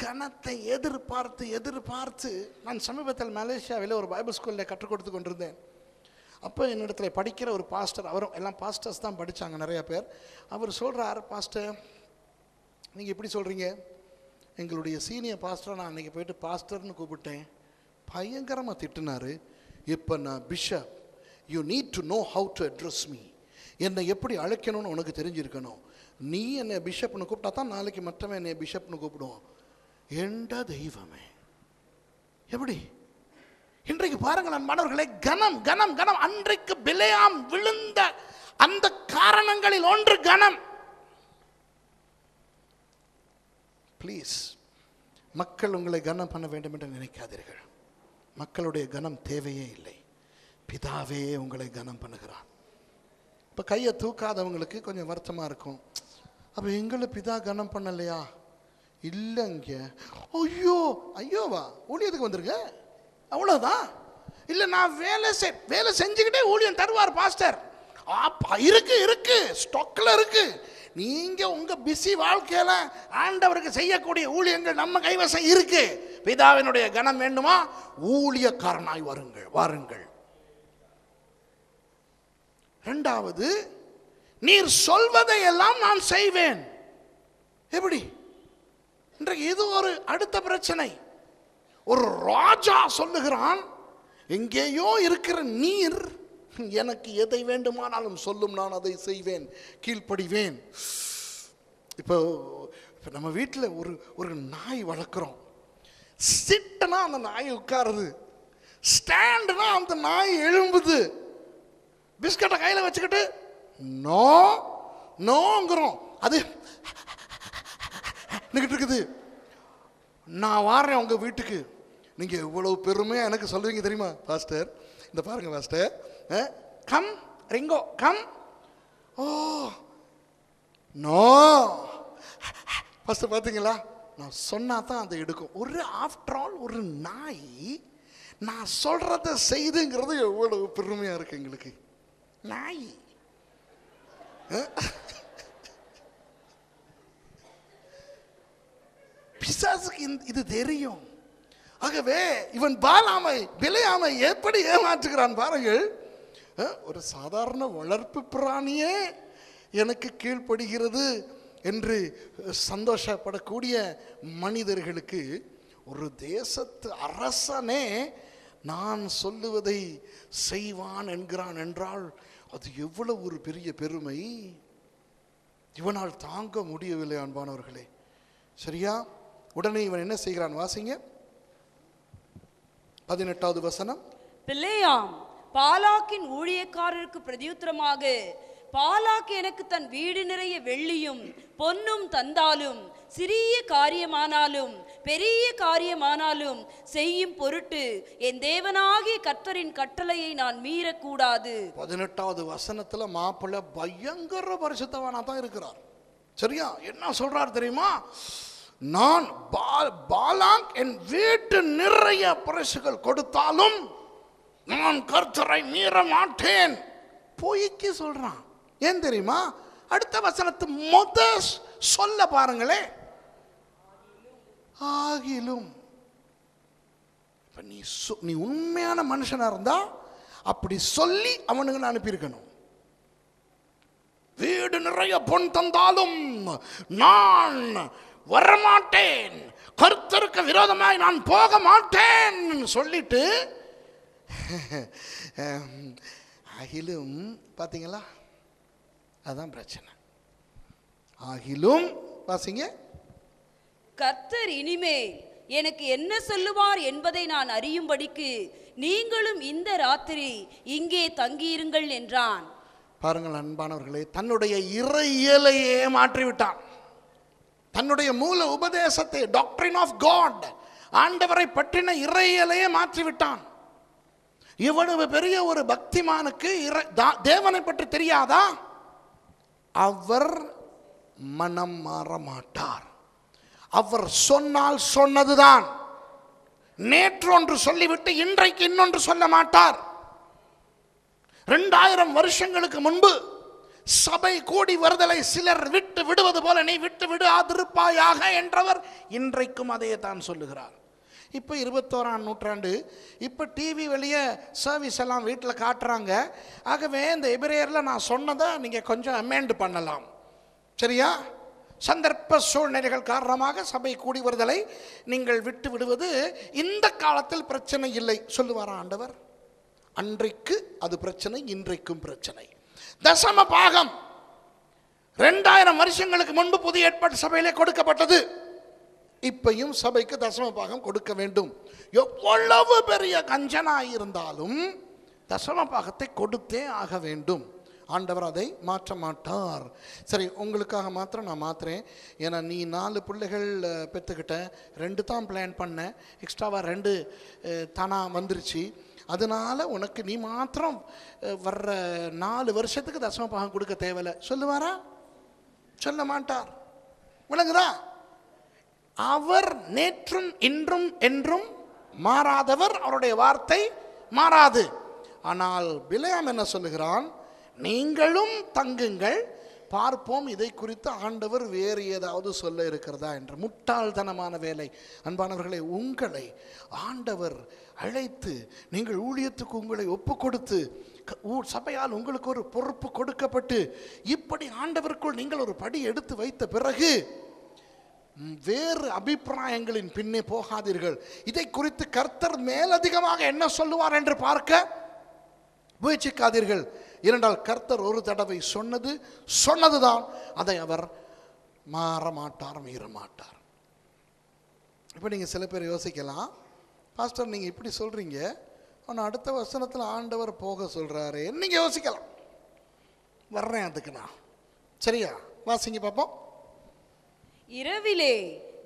கனத்தை எதிர்பார்த்து எதிர்பார்த்து. நான் சமீபத்தில் மலேசியாவில் ஒரு பைபிள் ஸ்கூலில் கற்றுக் கொடுத்து கொண்டிருந்தேன். அப்போ என்னிடத்துல படிக்கிற ஒரு பாஸ்டர் அவரும் எல்லாம் பாஸ்டர்ஸ் தான் படித்தாங்க நிறையா பேர். அவர் சொல்கிறார் பாஸ்டர் நீங்கள் எப்படி சொல்கிறீங்க எங்களுடைய சீனியர் பாஸ்டரை நான் அன்றைக்கி போயிட்டு பாஸ்டர்னு கூப்பிட்டேன். பயங்கரமாக திட்டினார். இப்போ நான் bishop. You need to know how to address me என்னை எப்படி அழைக்கணும்னு உனக்கு தெரிஞ்சிருக்கணும். நீ என்னை பிஷப்னு கூப்பிட்டா தான் நாளைக்கு மற்றவன் என்னை பிஷப்னு கூப்பிடுவோம் எண்ட தெய்வமே? எப்படி? இன்றைக்கு பாருங்கள் அன்பானவர்களே கனம் கனம் கனம். அன்றைக்கு பிலேயாம் விழுந்த அந்த காரணங்களில் ஒன்று கனம். ப்ளீஸ் மக்கள் உங்களை கனம் பண்ண வேண்டும் என்று நினைக்காதீர்கள். மக்களுடைய கனம் தேவையே இல்லை. பிதாவே உங்களை கனம் பண்ணுகிறான் இப்போ கையை தூக்காதவங்களுக்கு கொஞ்சம் வருத்தமாக இருக்கும். அப்போ எங்களை பிதா கனம் பண்ணலையா? இல்லைங்க. ஐயோ ஐயோவா ஊழியத்துக்கு வந்துருங்க அவ்வளோதான் இல்லை நான் வேலை செ வேலை செஞ்சுக்கிட்டே ஊழியம் தருவார் பாஸ்டர். இருக்கு இருக்கு. ஸ்டாக்ல இருக்கு. நீங்க உங்க பிஸி வாழ்க்கையில ஆண்டவருக்கு செய்யக்கூடிய ஊழியங்கள் நம்ம கைவசம் இருக்கு. பிதாவினுடைய கனம் வேண்டுமா? ஊழியக்காரனாய் வருங்கள் வாருங்கள். ரெண்டாவது நீர் சொல்வதை எல்லாம் நான் செய்வேன். எப்படி? இன்றைக்கு இது ஒரு அடுத்த பிரச்சனை. ஒரு ராஜா சொல்லுகிறான் எங்கேயோ இருக்கிற நீர் எனக்கு எதை வேண்டுமானாலும் சொல்லும் நான் அதை செய்வேன் கீழ்ப்படிவேன். இப்போ இப்போ நம்ம வீட்டில் ஒரு ஒரு நாய் வளர்க்குறோம். சிட்டுனா அந்த நாய் உட்காருது. ஸ்டாண்டுனா அந்த நாய் எழும்புது. பிஸ்கட்டை கையில் வச்சுக்கிட்டு நோ நோங்கிறோம். அது இருக்குது. நான் வாரேன் உங்கள் வீட்டுக்கு. நீங்கள் இவ்வளோ பெருமையாக எனக்கு சொல்லுவீங்க தெரியுமா பாஸ்டர்? இந்த பாருங்கள் pastor. Come Ringo come oh no first பார்த்தீங்களா? நான் சொன்னால் தான் அதை எடுக்கும். ஒரு ஆஃப்டர் ஆல் ஒரு நாய் நான் சொல்கிறத செய்துங்கிறது எவ்வளவு பெருமையாக இருக்கு எங்களுக்கு. நாய். பிசாசுக்கு இது தெரியும். ஆகவே இவன் பாலாமை விளையாமை எப்படி ஏமாற்றுகிறான் பாருங்கள். ஒரு சாதாரண வளர்ப்பு பிராணியே எனக்கு கீழ்ப்படுகிறது என்று சந்தோஷப்படக்கூடிய மனிதர்களுக்கு ஒரு தேசத்து அரசனே நான் சொல்லுவதை செய்வான் என்கிறான் என்றால் அது எவ்வளவு ஒரு பெரிய பெருமை. இவனால் தாங்க முடியவில்லை அன்பானவர்களே. சரியா? உடனே இவன் என்ன செய்கிறான்? வாசிங்க. பதினெட்டாவது வசனம். பிள்ளையாம் பாலாக்கின் ஊழியக்காரருக்கு பிரதியுத்தரமாக பாலாக் எனக்கு தன் வீடு நிறைய வெள்ளியும் பொன்னும் தந்தாலும் சிறிய காரியமானாலும் பெரிய காரியமானாலும் செய்யும் பொருட்டு என் தேவனாகிய கர்த்தரின் கட்டளையை நான் மீறக்கூடாது. பதினெட்டாவது வசனத்துல மாப்பிள்ளை பயங்கர பரிசுத்தவனா தான் இருக்கிறார். சரியா? என்ன சொல்றார் தெரியுமா? நான் பாலாங் பாலாக் என் வீட்டு நிறைய பரிசுகள் கொடுத்தாலும் நான் கர்த்தரை மீற மாட்டேன் பொய்க்கு சொல்றான். ஏன் தெரியுமா? அடுத்த வசனத்து முத சொல்ல பாருங்களே. ஆகிலும். இப்போ நீ சொ- நீ உண்மையான மனுஷனா இருந்தா அப்படி சொல்லி அவனுங்களை அனுப்பியிருக்கணும். வீடு நிறைய பொன் தந்தாலும் நான் வரமாட்டேன். கருத்தருக்கு விரோதமாய் நான் போக மாட்டேன் சொல்லிட்டு அகிலும் பார்த்தீங்களா அதான் பிரச்சனை. ஆகிலும் வாசிங்க. கர்த்தர் இனிமேல் எனக்கு என்ன சொல்லுவார் என்பதை நான் அறியும்படிக்கு நீங்களும் இந்த ராத்திரி இங்கே தங்கியிருங்கள் என்றான். பாருங்கள் அன்பானவர்களே தன்னுடைய இறையியலையே மாற்றிவிட்டான். தன்னுடைய மூல உபதேசத்தை டாக்டரின் ஆஃப் காட் ஆண்டவரை பற்றின இறையியலையே மாற்றிவிட்டான். இவ்வளவு பெரிய ஒரு பக்திமானுக்கு தா- தேவனை பற்றி தெரியாதா? அவர் மனம் மாற மாட்டார். அவர் சொன்னால் சொன்னதுதான். நேற்று ஒன்று சொல்லிவிட்டு இன்றைக்கு இன்னொன்று சொல்ல மாட்டார். ரெண்டாயிரம் வருஷங்களுக்கு முன்பு சபை கூடி வருதலை சிலர் விட்டு விடுவது போல நீ விட்டு விடு ஆதிருப்பாயாக என்றவர் இன்றைக்கும் அதையே தான் சொல்லுகிறார். இப்போ இருபத்தோராம் நூற்றாண்டு. இப்போ டிவி வெளியே சர்வீஸ் எல்லாம் வீட்டில் காட்டுறாங்க. ஆகவே இந்த எபிரேயரில் நான் சொன்னதை நீங்கள் கொஞ்சம் அமெண்ட் பண்ணலாம். சரியா? சந்தர்ப்ப சூழ்நிலைகள் காரணமாக சபை கூடி வருதலை நீங்கள் விட்டு விடுவது இந்த காலத்தில் பிரச்சனை இல்லை சொல்லுவாரா ஆண்டவர்? அன்றைக்கு அது பிரச்சனை இன்றைக்கும் பிரச்சனை. தசம பாகம். ரெண்டாயிரம் வருஷங்களுக்கு முன்பு புதிய ஏற்பாட்டு சபையிலே கொடுக்கப்பட்டது. இப்பையும் சபைக்கு தசம பாகம் கொடுக்க வேண்டும். எவ்வளவு பெரிய கஞ்சனாய் இருந்தாலும் தசம பாகத்தை கொடுத்தே ஆக வேண்டும். ஆண்டவர் அதை மாற்ற மாட்டார். சரி உங்களுக்காக மாத்திரம் நான் மாத்துறேன். ஏன்னா நீ நாலு பிள்ளைகள் பெற்றுக்கிட்ட ரெண்டு தான் பிளான் பண்ண. எக்ஸ்ட்ராவாக ரெண்டு தனா வந்துருச்சு. அதனால உனக்கு நீ மாத்திரம் வர்ற நாலு வருஷத்துக்கு தசம பாகம் கொடுக்க தேவையில்லை. சொல்லுவாரா? சொல்ல மாட்டார். விளங்குதா? அவர் நேற்றும் இன்றும் என்றும் மாறாதவர் அவருடைய வார்த்தை மாறாது. ஆனால் பிலையாம் என்ன சொல்லுகிறான்? நீங்களும் தங்குங்கள் பார்ப்போம் இதை குறித்து ஆண்டவர் வேறு ஏதாவது சொல்ல இருக்கிறதா? என்று. முட்டாள்தனமான வேலை. அன்பானவர்களை உங்களை ஆண்டவர் அழைத்து நீங்கள் ஊழியத்துக்கு உங்களை ஒப்பு கொடுத்து க- ஊ- சபையால் உங்களுக்கு ஒரு பொறுப்பு கொடுக்கப்பட்டு இப்படி ஆண்டவருக்குள் நீங்கள் ஒரு படி எடுத்து வைத்த பிறகு வேறு அபிப்பிராயங்களின் பின்னே போகாதீர்கள். இதை குறித்து கர்த்தர் மேலதிகமாக என்ன சொல்லுவார் என்று பார்க்க முயற்சிக்காதீர்கள். ஏனென்றால் கர்த்தர் ஒரு தடவை சொன்னது சொன்னதுதான். அதை அவர் மாற மாட்டார் மீற மாட்டார் இப்போ நீங்கள் சில பேர் யோசிக்கலாம். பாஸ்டர் நீங்கள் இப்படி சொல்கிறீங்க ஆனால் அடுத்த வசனத்தில் ஆண்டவர் போக சொல்கிறாரு நீங்கள் யோசிக்கலாம். வர்றேன் அதுக்கு நான். சரியா? வாசிங்க பார்ப்போம் இரவிலே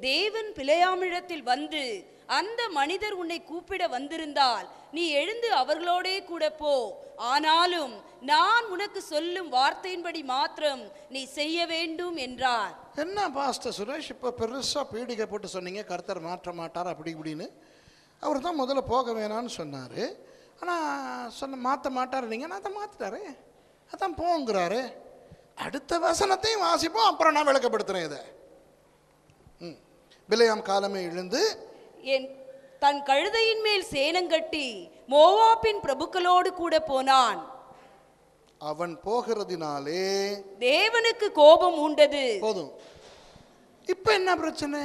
தேவன் பிழையாமிடத்தில் வந்து அந்த மனிதர் உன்னை கூப்பிட வந்திருந்தால் நீ எழுந்து அவர்களோடே கூட போ. ஆனாலும் நான் உனக்கு சொல்லும் வார்த்தையின்படி மாத்திரம் நீ செய்ய வேண்டும் என்றார். என்ன பாஸ்டர் சுரேஷ் இப்போ பெருசாக பீடிகை போட்டு சொன்னீங்க கர்த்தர் மாற்ற மாட்டார் அப்படி இப்படின்னு. அவர் தான் முதல்ல போக வேணாம்னு சொன்னார். ஆனால் சொன்ன மாற்ற மாட்டார் நீங்கள் நான் அதை மாற்றிட்டாரு அதான் போங்கிறாரு. அடுத்த வசனத்தையும் வாசிப்போம் அப்புறம் நான் விளக்கப்படுத்துகிறேன் இதை. பிலையாம் காலமே எழுந்து என் தன் கழுதையின் மேல் சேனங்கட்டி மோவாப்பின் பிரபுக்களோடு கூட போனான். அவன் போகிறதினாலே தேவனுக்கு கோபம் உண்டது போதும். இப்போ என்ன பிரச்சனை?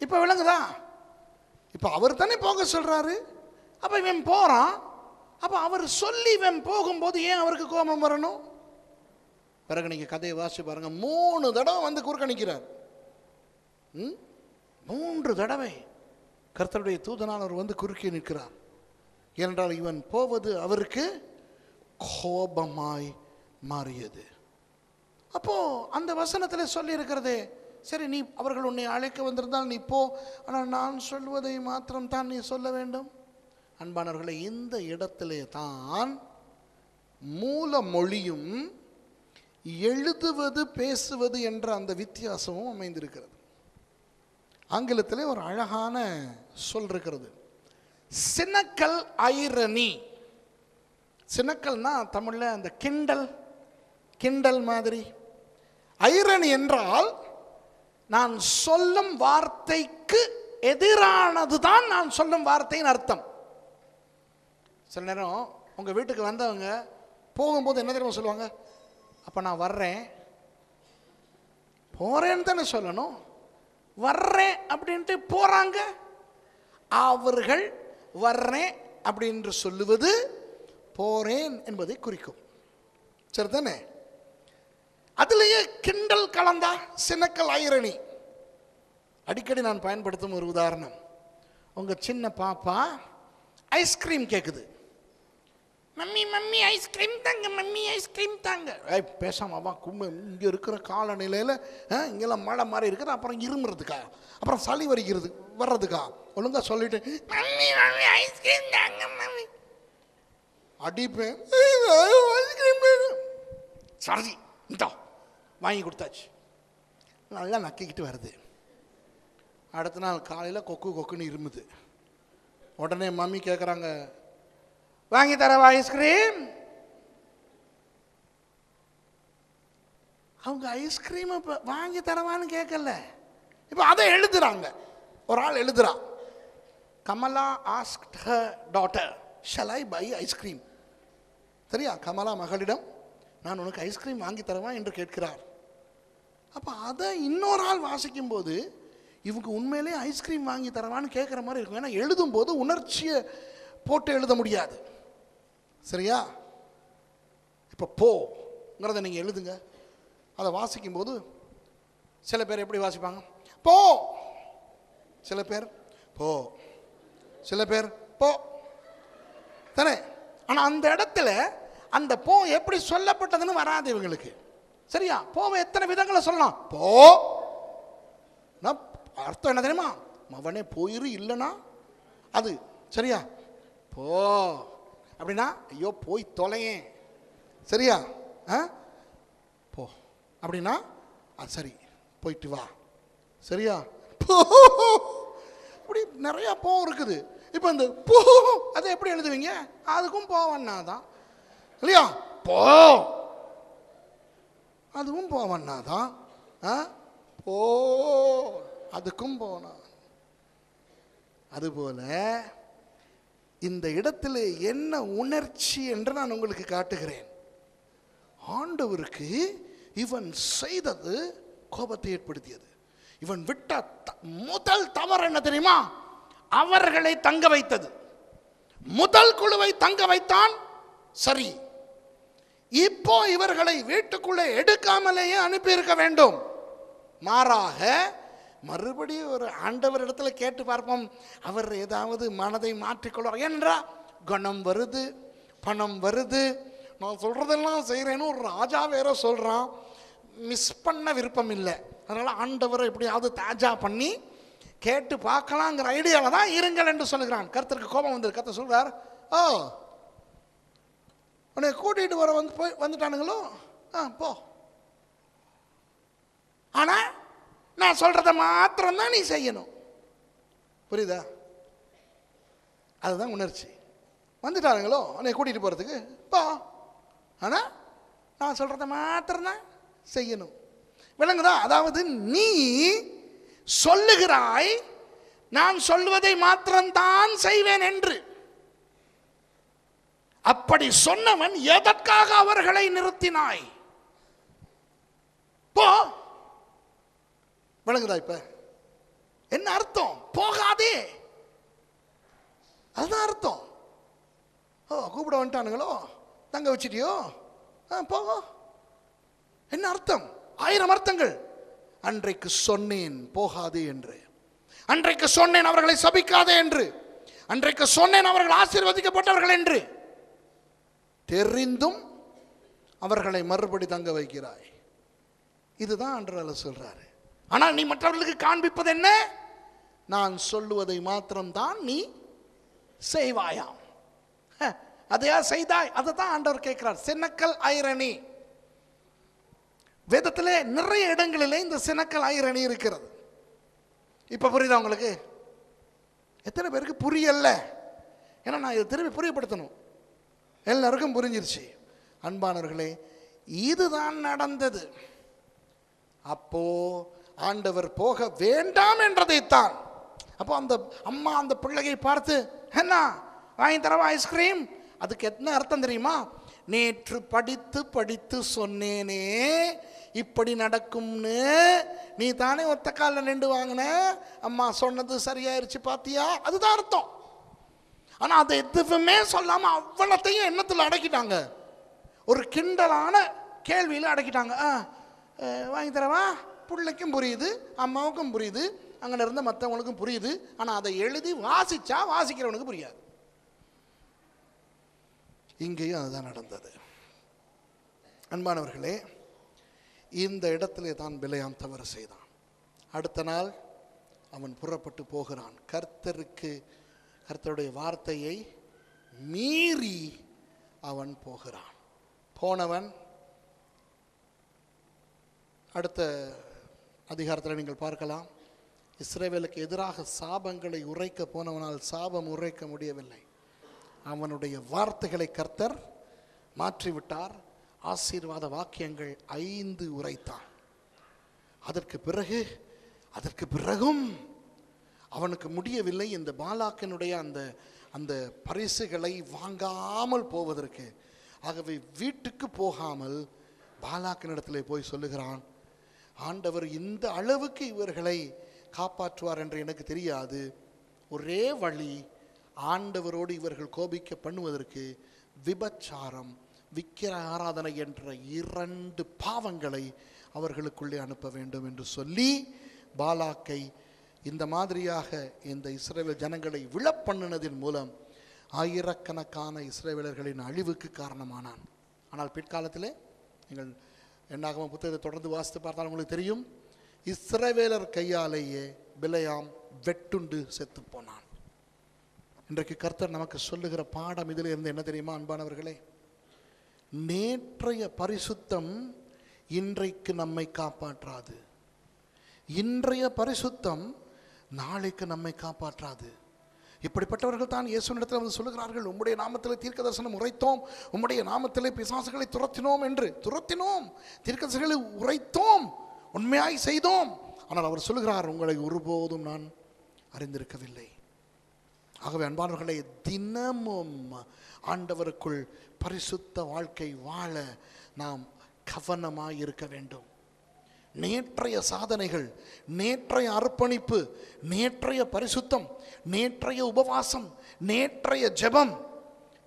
இப்போ விளங்குதா? இப்போ அவர் தானே போக சொல்றாரு. அப்போ இவன் போறான். அப்போ அவர் சொல்லி இவன் போகும்போது ஏன் அவருக்கு கோபம் வரணும்? பிறகு நீங்க கதையை வாசிச்சு பாருங்க. மூணு தடவை வந்து குறுக்க நிற்கிறார் ம்? மூன்று தடவை கர்த்தருடைய தூதனானவர் வந்து குறுக்கே நிற்கிறார். ஏனென்றால் இவன் போவது அவருக்கு கோபமாய் மாறியது. அப்போ அந்த வசனத்தில் சொல்லியிருக்கிறதே சரி நீ அவர்கள் உன்னை அழைக்க வந்திருந்தால் நீ போ ஆனால் நான் சொல்வதை மாத்திரம் தான் நீ சொல்ல வேண்டும். அன்பானவர்களை இந்த இடத்திலே தான் மூல மொழியும் எழுதுவது பேசுவது என்ற அந்த வித்தியாசமும் அமைந்திருக்கிறது. ஆங்கிலத்தில் ஒரு அழகான சொல் இருக்கிறது. சினக்கல் ஐரணி. சினக்கல்னா தமிழில் அந்த கிண்டல் கிண்டல் மாதிரி. ஐரணி என்றால் நான் சொல்லும் வார்த்தைக்கு எதிரானது தான் நான் சொல்லும் வார்த்தையின் அர்த்தம். சில நேரம் உங்கள் வீட்டுக்கு வந்தவங்க போகும்போது என்ன தெரியுமா சொல்லுவாங்க? அப்போ நான் வர்றேன். போகிறேன்னு தானே சொல்லணும். வர்றேன் அப்படின்ட்டு போகிறாங்க அவர்கள் வர்றேன் அப்படின்னு சொல்லுவது போறேன் என்பதை குறிக்கும். சரிதானே? அதுலேயே கிண்டல் கலந்தா சினக்கல் ஐரணி. அடிக்கடி நான் பயன்படுத்தும் ஒரு உதாரணம். உங்கள் சின்ன பாப்பா ஐஸ்கிரீம் கேட்குது மம்மி மம்மி ஐஸ்கிரீம் தாங்க மம்மி ஐஸ்கிரீம் தாங்க. ஏய் பேசாம வா கும்ப இங்கே இருக்கிற காலநிலையில் இங்கெல்லாம் மழை மாதிரி இருக்குது. அப்புறம் இருமுறதுக்கா? அப்புறம் சளி வரிக்கிறது வர்றதுக்கா? ஒழுங்கா சொல்லிட்டு மம்மி மம்மி ஐஸ்கிரீம் தாங்க மம்மி. அடிப்பேன். ஐஸ்கிரீம் சரி இந்தா வாங்கி கொடுத்தாச்சு. நல்லா நக்கிக்கிட்டு வருது. அடுத்த நாள் காலையில் கொக்கு கொக்குன்னு இருமுது. உடனே மம்மி கேட்குறாங்க வாங்கி தரவா ஐஸ்கிரீம்? அவங்க ஐஸ்கிரீம் இப்போ வாங்கி தரவான்னு கேட்கல இப்போ அதை எழுதுறாங்க. ஒரு ஆள் எழுதுறா. Kamala asked her daughter shall I buy ice cream? சரியா கமலா மகளிடம் நான் உனக்கு ஐஸ்கிரீம் வாங்கி தரவா? என்று கேட்கிறார். அப்போ அதை இன்னொரு ஆள் வாசிக்கும்போது இவங்க உண்மையிலே ஐஸ்கிரீம் வாங்கி தரவான்னு கேட்குற மாதிரி இருக்கும். ஏன்னா எழுதும்போது உணர்ச்சியை போட்டு எழுத முடியாது. சரியா? இப்போ போங்கிறத நீங்கள் எழுதுங்க. அதை வாசிக்கும்போது சில பேர் எப்படி வாசிப்பாங்க? போ. சில பேர் போ. சில பேர் போ. தானே? ஆனால் அந்த இடத்துல அந்த போ எப்படி சொல்லப்பட்டதுன்னு வராது இவங்களுக்கு. சரியா? போவை எத்தனை விதங்களை சொல்லலாம்? போ. நான் அர்த்தம் என்ன தெரியுமா? அவனே போயிரு இல்லைனா அது சரியா? போ. அப்படின்னா ஐயோ போய் தொலையேன். சரியா? ஆ? போ. அப்படின்னா அது சரி போயிட்டு வா. சரியா? போ. இப்படி நிறைய போ இருக்குது. இப்போ இந்த போ அதை எப்படி எழுதுவீங்க? அதுக்கும் போவண்ணா தான். இல்லையா? போ. அதுவும் போவண்ணா தான். ஆ? போ. அதுக்கும் போனா அதுபோல இந்த இடத்துல என்ன உணர்ச்சி என்று நான் உங்களுக்கு காட்டுகிறேன். ஆண்டவருக்கு இவன் செய்தது கோபத்தை ஏற்படுத்தியது. இவன் விட்ட த- முதல் தவறு என்ன தெரியுமா? அவர்களை தங்க வைத்தது. முதல் குழுவை தங்க வைத்தான் சரி. இப்போ இவர்களை வீட்டுக்குள்ளே எடுக்காமலேயே அனுப்பியிருக்க வேண்டும். மாறாக மறுபடியும் ஒரு ஆண்டவர் இடத்துல கேட்டு பார்ப்போம். அவர் ஏதாவது மனதை மாற்றிக்கொள்வார். ஏன்றா குணம் வருது பணம் வருது. நான் சொல்கிறதெல்லாம் செய்கிறேன்னு ஒரு ராஜா வேற சொல்கிறான் மிஸ் பண்ண விருப்பம் இல்லை. அதனால் ஆண்டவரை எப்படியாவது தாஜா பண்ணி கேட்டு பார்க்கலாங்கிற ஐடியாவில் தான் இருங்கள் என்று சொல்லுகிறான். கர்த்தருக்கு கோபம் வந்து கருத்தை சொல்கிறார் ஓ உன்னை கூட்டிகிட்டு வர வந்து போய் வந்துட்டானுங்களோ? ஆ போ. ஆனால் நான் சொல்கிறத மாத்திரம் தான் நீ செய்யணும். புரியுதா? அதுதான் உணர்ச்சி. வந்துட்டாருங்களோ? உன்னை கூட்டிகிட்டு போகிறதுக்கு போ. ஆனால் நான் சொல்கிறத மாத்திரம் தான் செய்யணும். விளங்குதா? அதாவது நீ சொல்லுகிறாய் நான் சொல்வதை மாத்திரம்தான் செய்வேன் என்று. அப்படி சொன்னவன் எதற்காக அவர்களை நிறுத்தினாய்? போ. விளங்குதா இப்ப? என்ன அர்த்தம்? போகாதே. அதுதான் அர்த்தம். ஓ கூப்பிட வந்துட்டானுங்களோ? தங்க வச்சிட்டியோ? ஆ போகோ. என்ன அர்த்தம்? ஆயிரம் அர்த்தங்கள். அன்றைக்கு சொன்னேன் போகாதே என்று. அன்றைக்கு சொன்னேன் அவர்களை சபிக்காதே என்று. அன்றைக்கு சொன்னேன் அவர்கள் ஆசீர்வதிக்கப்பட்டவர்கள் என்று. தெரிந்தும் அவர்களை மறுபடி தங்க வைக்கிறாய். இதுதான் அன்றால சொல்றாரு. ஆனால் நீ மற்றவர்களுக்கு காண்பிப்பது என்ன? நான் சொல்லுவதை மாத்திரம்தான் நீ செய்வாயாம். அதையா செய்தாய்? அதை தான் ஆண்டவர் கேட்கிறார். Cynical irony. வேதத்திலே நிறைய இடங்களிலே இந்த சினக்கல் ஐரணி இருக்கிறது. இப்போ புரியுதா உங்களுக்கு? எத்தனை பேருக்கு புரியல? ஏன்னா நான் இதை திரும்பி புரியப்படுத்தணும். எல்லாருக்கும் புரிஞ்சிருச்சு. அன்பானவர்களே இதுதான் நடந்தது. அப்போது ஆண்டவர் போக வேண்டாம் என்றதைத்தான். அப்போ அந்த அம்மா அந்த பிள்ளையை பார்த்து என்ன வாங்கி தரவா ஐஸ்கிரீம்? அதுக்கு என்ன அர்த்தம் தெரியுமா? நேற்று படித்து படித்து சொன்னேனே இப்படி நடக்கும்னு. நீ தானே ஒத்த காலில் நின்று வாங்கின? அம்மா சொன்னது சரியாயிருச்சு பார்த்தியா அதுதான் அர்த்தம். ஆனால் அதை எதுவுமே சொல்லாமல் அவ்வளத்தையும் எண்ணத்தில் அடக்கிட்டாங்க. ஒரு கிண்டலான கேள்வியில் அடக்கிட்டாங்க. ஆ வாங்கி தரவா? பிள்ளைக்கும் புரியுது அம்மாவுக்கும் புரியுது அங்கே இருந்த மற்றவங்களுக்கும் புரியுது ஆனால் அதை எழுதி வாசிச்சா வாசிக்கிறவனுக்கு புரியாது. இங்கேயும் அதுதான் நடந்தது. அன்பானவர்களே இந்த இடத்திலே தான் பிலையாம் தவறு செய்தான். அடுத்த நாள் அவன் புறப்பட்டு போகிறான். கர்த்தருக்கு கர்த்தருடைய வார்த்தையை மீறி அவன் போகிறான். போனவன் அடுத்த அதிகாரத்தில் நீங்கள் பார்க்கலாம். இஸ்ரேவேலுக்கு எதிராக சாபங்களை உரைக்க போனவனால் சாபம் உரைக்க முடியவில்லை. அவனுடைய வார்த்தைகளை கர்த்தர் மாற்றிவிட்டார். ஆசீர்வாத வாக்கியங்கள் ஐந்து உரைத்தான். அதற்கு பிறகு அதற்கு பிறகும் அவனுக்கு முடியவில்லை. இந்த பாலாக்கினுடைய அந்த அந்த பரிசுகளை வாங்காமல் போவதற்கு. ஆகவே வீட்டுக்கு போகாமல் பாலாக்கினிடத்தில் போய் சொல்லுகிறான் ஆண்டவர் இந்த அளவுக்கு இவர்களை காப்பாற்றுவார் என்று எனக்கு தெரியாது. ஒரே வழி ஆண்டவரோடு இவர்கள் கோபிக்க பண்ணுவதற்கு விபச்சாரம் விக்கிர ஆராதனை என்ற இரண்டு பாவங்களை அவர்களுக்குள்ளே அனுப்ப வேண்டும் என்று சொல்லி பாலாக்கை இந்த மாதிரியாக இந்த இஸ்ரேல் ஜனங்களை விழப்பண்ணினதின் மூலம் ஆயிரக்கணக்கான இஸ்ரேலர்களின் அழிவுக்கு காரணமானான். ஆனால் பிற்காலத்திலே நீங்கள் என்னாகவும் புத்தகத்தை தொடர்ந்து வாசித்து பார்த்தால் உங்களுக்கு தெரியும். இஸ்ரவேலர் கையாலேயே பிலையாம் வெட்டுண்டு செத்து போனான். இன்றைக்கு கர்த்தர் நமக்கு சொல்லுகிற பாடம் இதில் இருந்து என்ன தெரியுமா அன்பானவர்களே? நேற்றைய பரிசுத்தம் இன்றைக்கு நம்மை காப்பாற்றாது. இன்றைய பரிசுத்தம் நாளைக்கு நம்மை காப்பாற்றாது. இப்படிப்பட்டவர்கள் தான் இயேசுனிடத்தில் வந்து சொல்லுகிறார்கள் உம்முடைய நாமத்தில் தீர்க்க தரிசனம் உரைத்தோம் உம்முடைய நாமத்தில் பிசாசுகளை துரத்தினோம் என்று. துரத்தினோம் தீர்க்கதர்சனங்களை உரைத்தோம் உண்மையாய் செய்தோம். ஆனால் அவர் சொல்லுகிறார் உங்களை ஒருபோதும் நான் அறிந்திருக்கவில்லை. ஆகவே அன்பானவர்களை தினமும் ஆண்டவருக்குள் பரிசுத்த வாழ்க்கை வாழ நாம் கவனமாக இருக்க வேண்டும். நேற்றைய சாதனைகள் நேற்றைய அர்ப்பணிப்பு நேற்றைய பரிசுத்தம் நேற்றைய உபவாசம் நேற்றைய ஜெபம்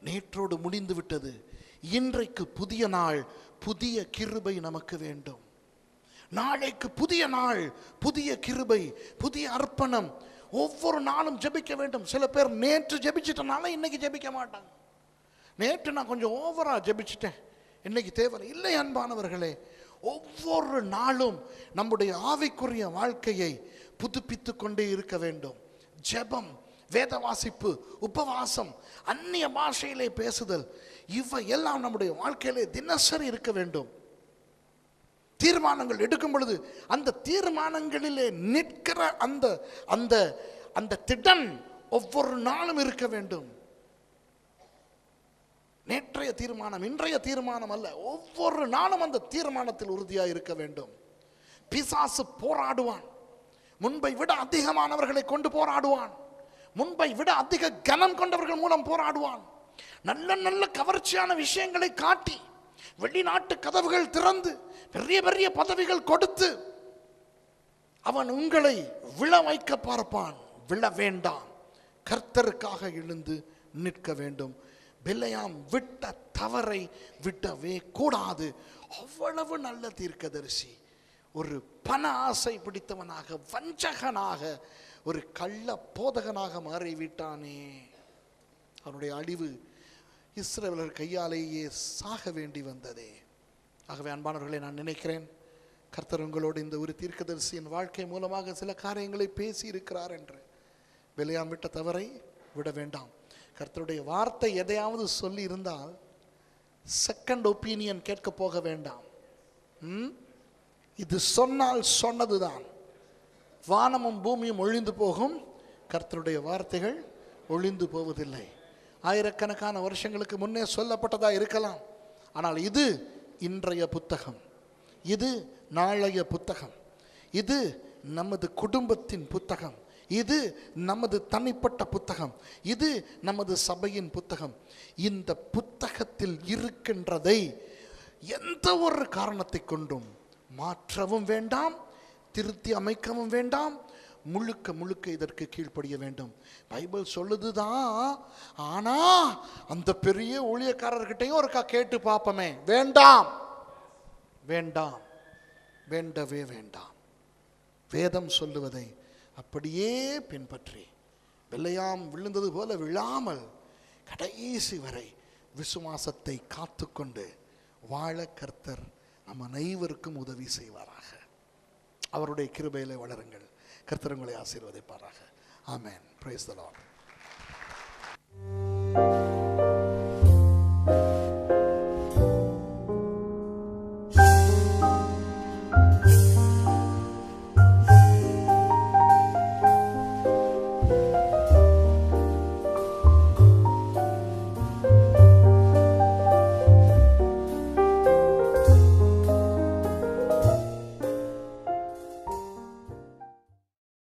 நேற்றோடு முடிந்து விட்டது. இன்றைக்கு புதிய நாள் புதிய கிருபை நமக்கு வேண்டும். நாளைக்கு புதிய நாள் புதிய கிருபை புதிய அர்ப்பணம். ஒவ்வொரு நாளும் ஜெபிக்க வேண்டும். சில பேர் நேற்று ஜெபிச்சிட்டனால இன்னைக்கு ஜெபிக்க மாட்டாங்க. நேற்று நான் கொஞ்சம் ஓவரா ஜெபிச்சிட்டேன். இன்னைக்கு தேவை இல்லை அன்பானவர்களே ஒவ்வொரு நாளும் நம்முடைய ஆவிக்குரிய வாழ்க்கையை புதுப்பித்து கொண்டே இருக்க வேண்டும். ஜெபம் வேத வாசிப்பு உபவாசம் அந்நிய பாஷையிலே பேசுதல் இவை எல்லாம் நம்முடைய வாழ்க்கையிலே தினசரி இருக்க வேண்டும். தீர்மானங்கள் எடுக்கும் பொழுது அந்த தீர்மானங்களிலே நிற்கிற அந்த அந்த அந்த திடன் ஒவ்வொரு நாளும் இருக்க வேண்டும். நேற்றைய தீர்மானம் இன்றைய தீர்மானம் அல்ல. ஒவ்வொரு நாளும் அந்த தீர்மானத்தில் உறுதியாக இருக்க வேண்டும். பிசாசு போராடுவான். முன்பை விட அதிகமானவர்களை கொண்டு போராடுவான். முன்பை விட அதிக கனம் கொண்டவர்கள் மூலம் போராடுவான். நல்ல நல்ல கவர்ச்சியான விஷயங்களை காட்டி வெளிநாட்டு கதவுகள் திறந்து பெரிய பெரிய பதவிகள் கொடுத்து அவன் உங்களை விழ வைக்க பார்ப்பான். விழ வேண்டாம். கர்த்தருக்காக எழுந்து நிற்க வேண்டும். பிள்ளையாம் விட்ட தவறை விட்டவே கூடாது. அவ்வளவு நல்ல தீர்க்கதரிசி. ஒரு பண ஆசை பிடித்தவனாக வஞ்சகனாக ஒரு கள்ள போதகனாக மாறிவிட்டானே. அவனுடைய அழிவு இஸ்ரேலர் கையாலேயே சாக வேண்டி வந்ததே. ஆகவே அன்பானவர்களை நான் நினைக்கிறேன் கர்த்தர் உங்களோடு இந்த ஒரு தீர்க்கதரிசியின் வாழ்க்கை மூலமாக சில காரியங்களை பேசி இருக்கிறார் என்று. விளையாம் விட்ட தவறை விட வேண்டாம். கர்த்தருடைய வார்த்தை எதையாவது சொல்லி இருந்தால் செகண்ட் ஒப்பீனியன் கேட்க போக வேண்டாம். இது சொன்னால் சொன்னதுதான். வானமும் பூமியும் ஒழிந்து போகும். கர்த்தருடைய வார்த்தைகள் ஒழிந்து போவதில்லை. ஆயிரக்கணக்கான வருஷங்களுக்கு முன்னே சொல்லப்பட்டதாக இருக்கலாம். ஆனால் இது இன்றைய புத்தகம். இது நாளைய புத்தகம். இது நமது குடும்பத்தின் புத்தகம். இது நமது தனிப்பட்ட புத்தகம். இது நமது சபையின் புத்தகம். இந்த புத்தகத்தில் இருக்கின்றதை எந்த ஒரு காரணத்தை கொண்டும் மாற்றவும் வேண்டாம் திருத்தி அமைக்கவும் வேண்டாம் முழுக்க முழுக்க இதற்கு கீழ்ப்படிய வேண்டும். பைபிள் சொல்லுதுதான் ஆனா அந்த பெரிய ஊழியக்காரர்கிட்டையும் ஒருக்கா கேட்டு பார்ப்போமே. வேண்டாம். வேண்டாம். வேண்டவே வேண்டாம். வேதம் சொல்லுவதை அப்படியே பின்பற்றி. வெள்ளையாம் விழுந்தது போல விழாமல் கடைசி வரை விசுவாசத்தை காத்துக்கொண்டு வாழ கர்த்தர் நம் அனைவருக்கும் உதவி செய்வாராக. அவருடைய கிருபையிலே வளருங்கள். கர்த்தர் உங்களை ஆசீர்வதிப்பாராக. ஆமேன். பிரேஸ் த லார்ட்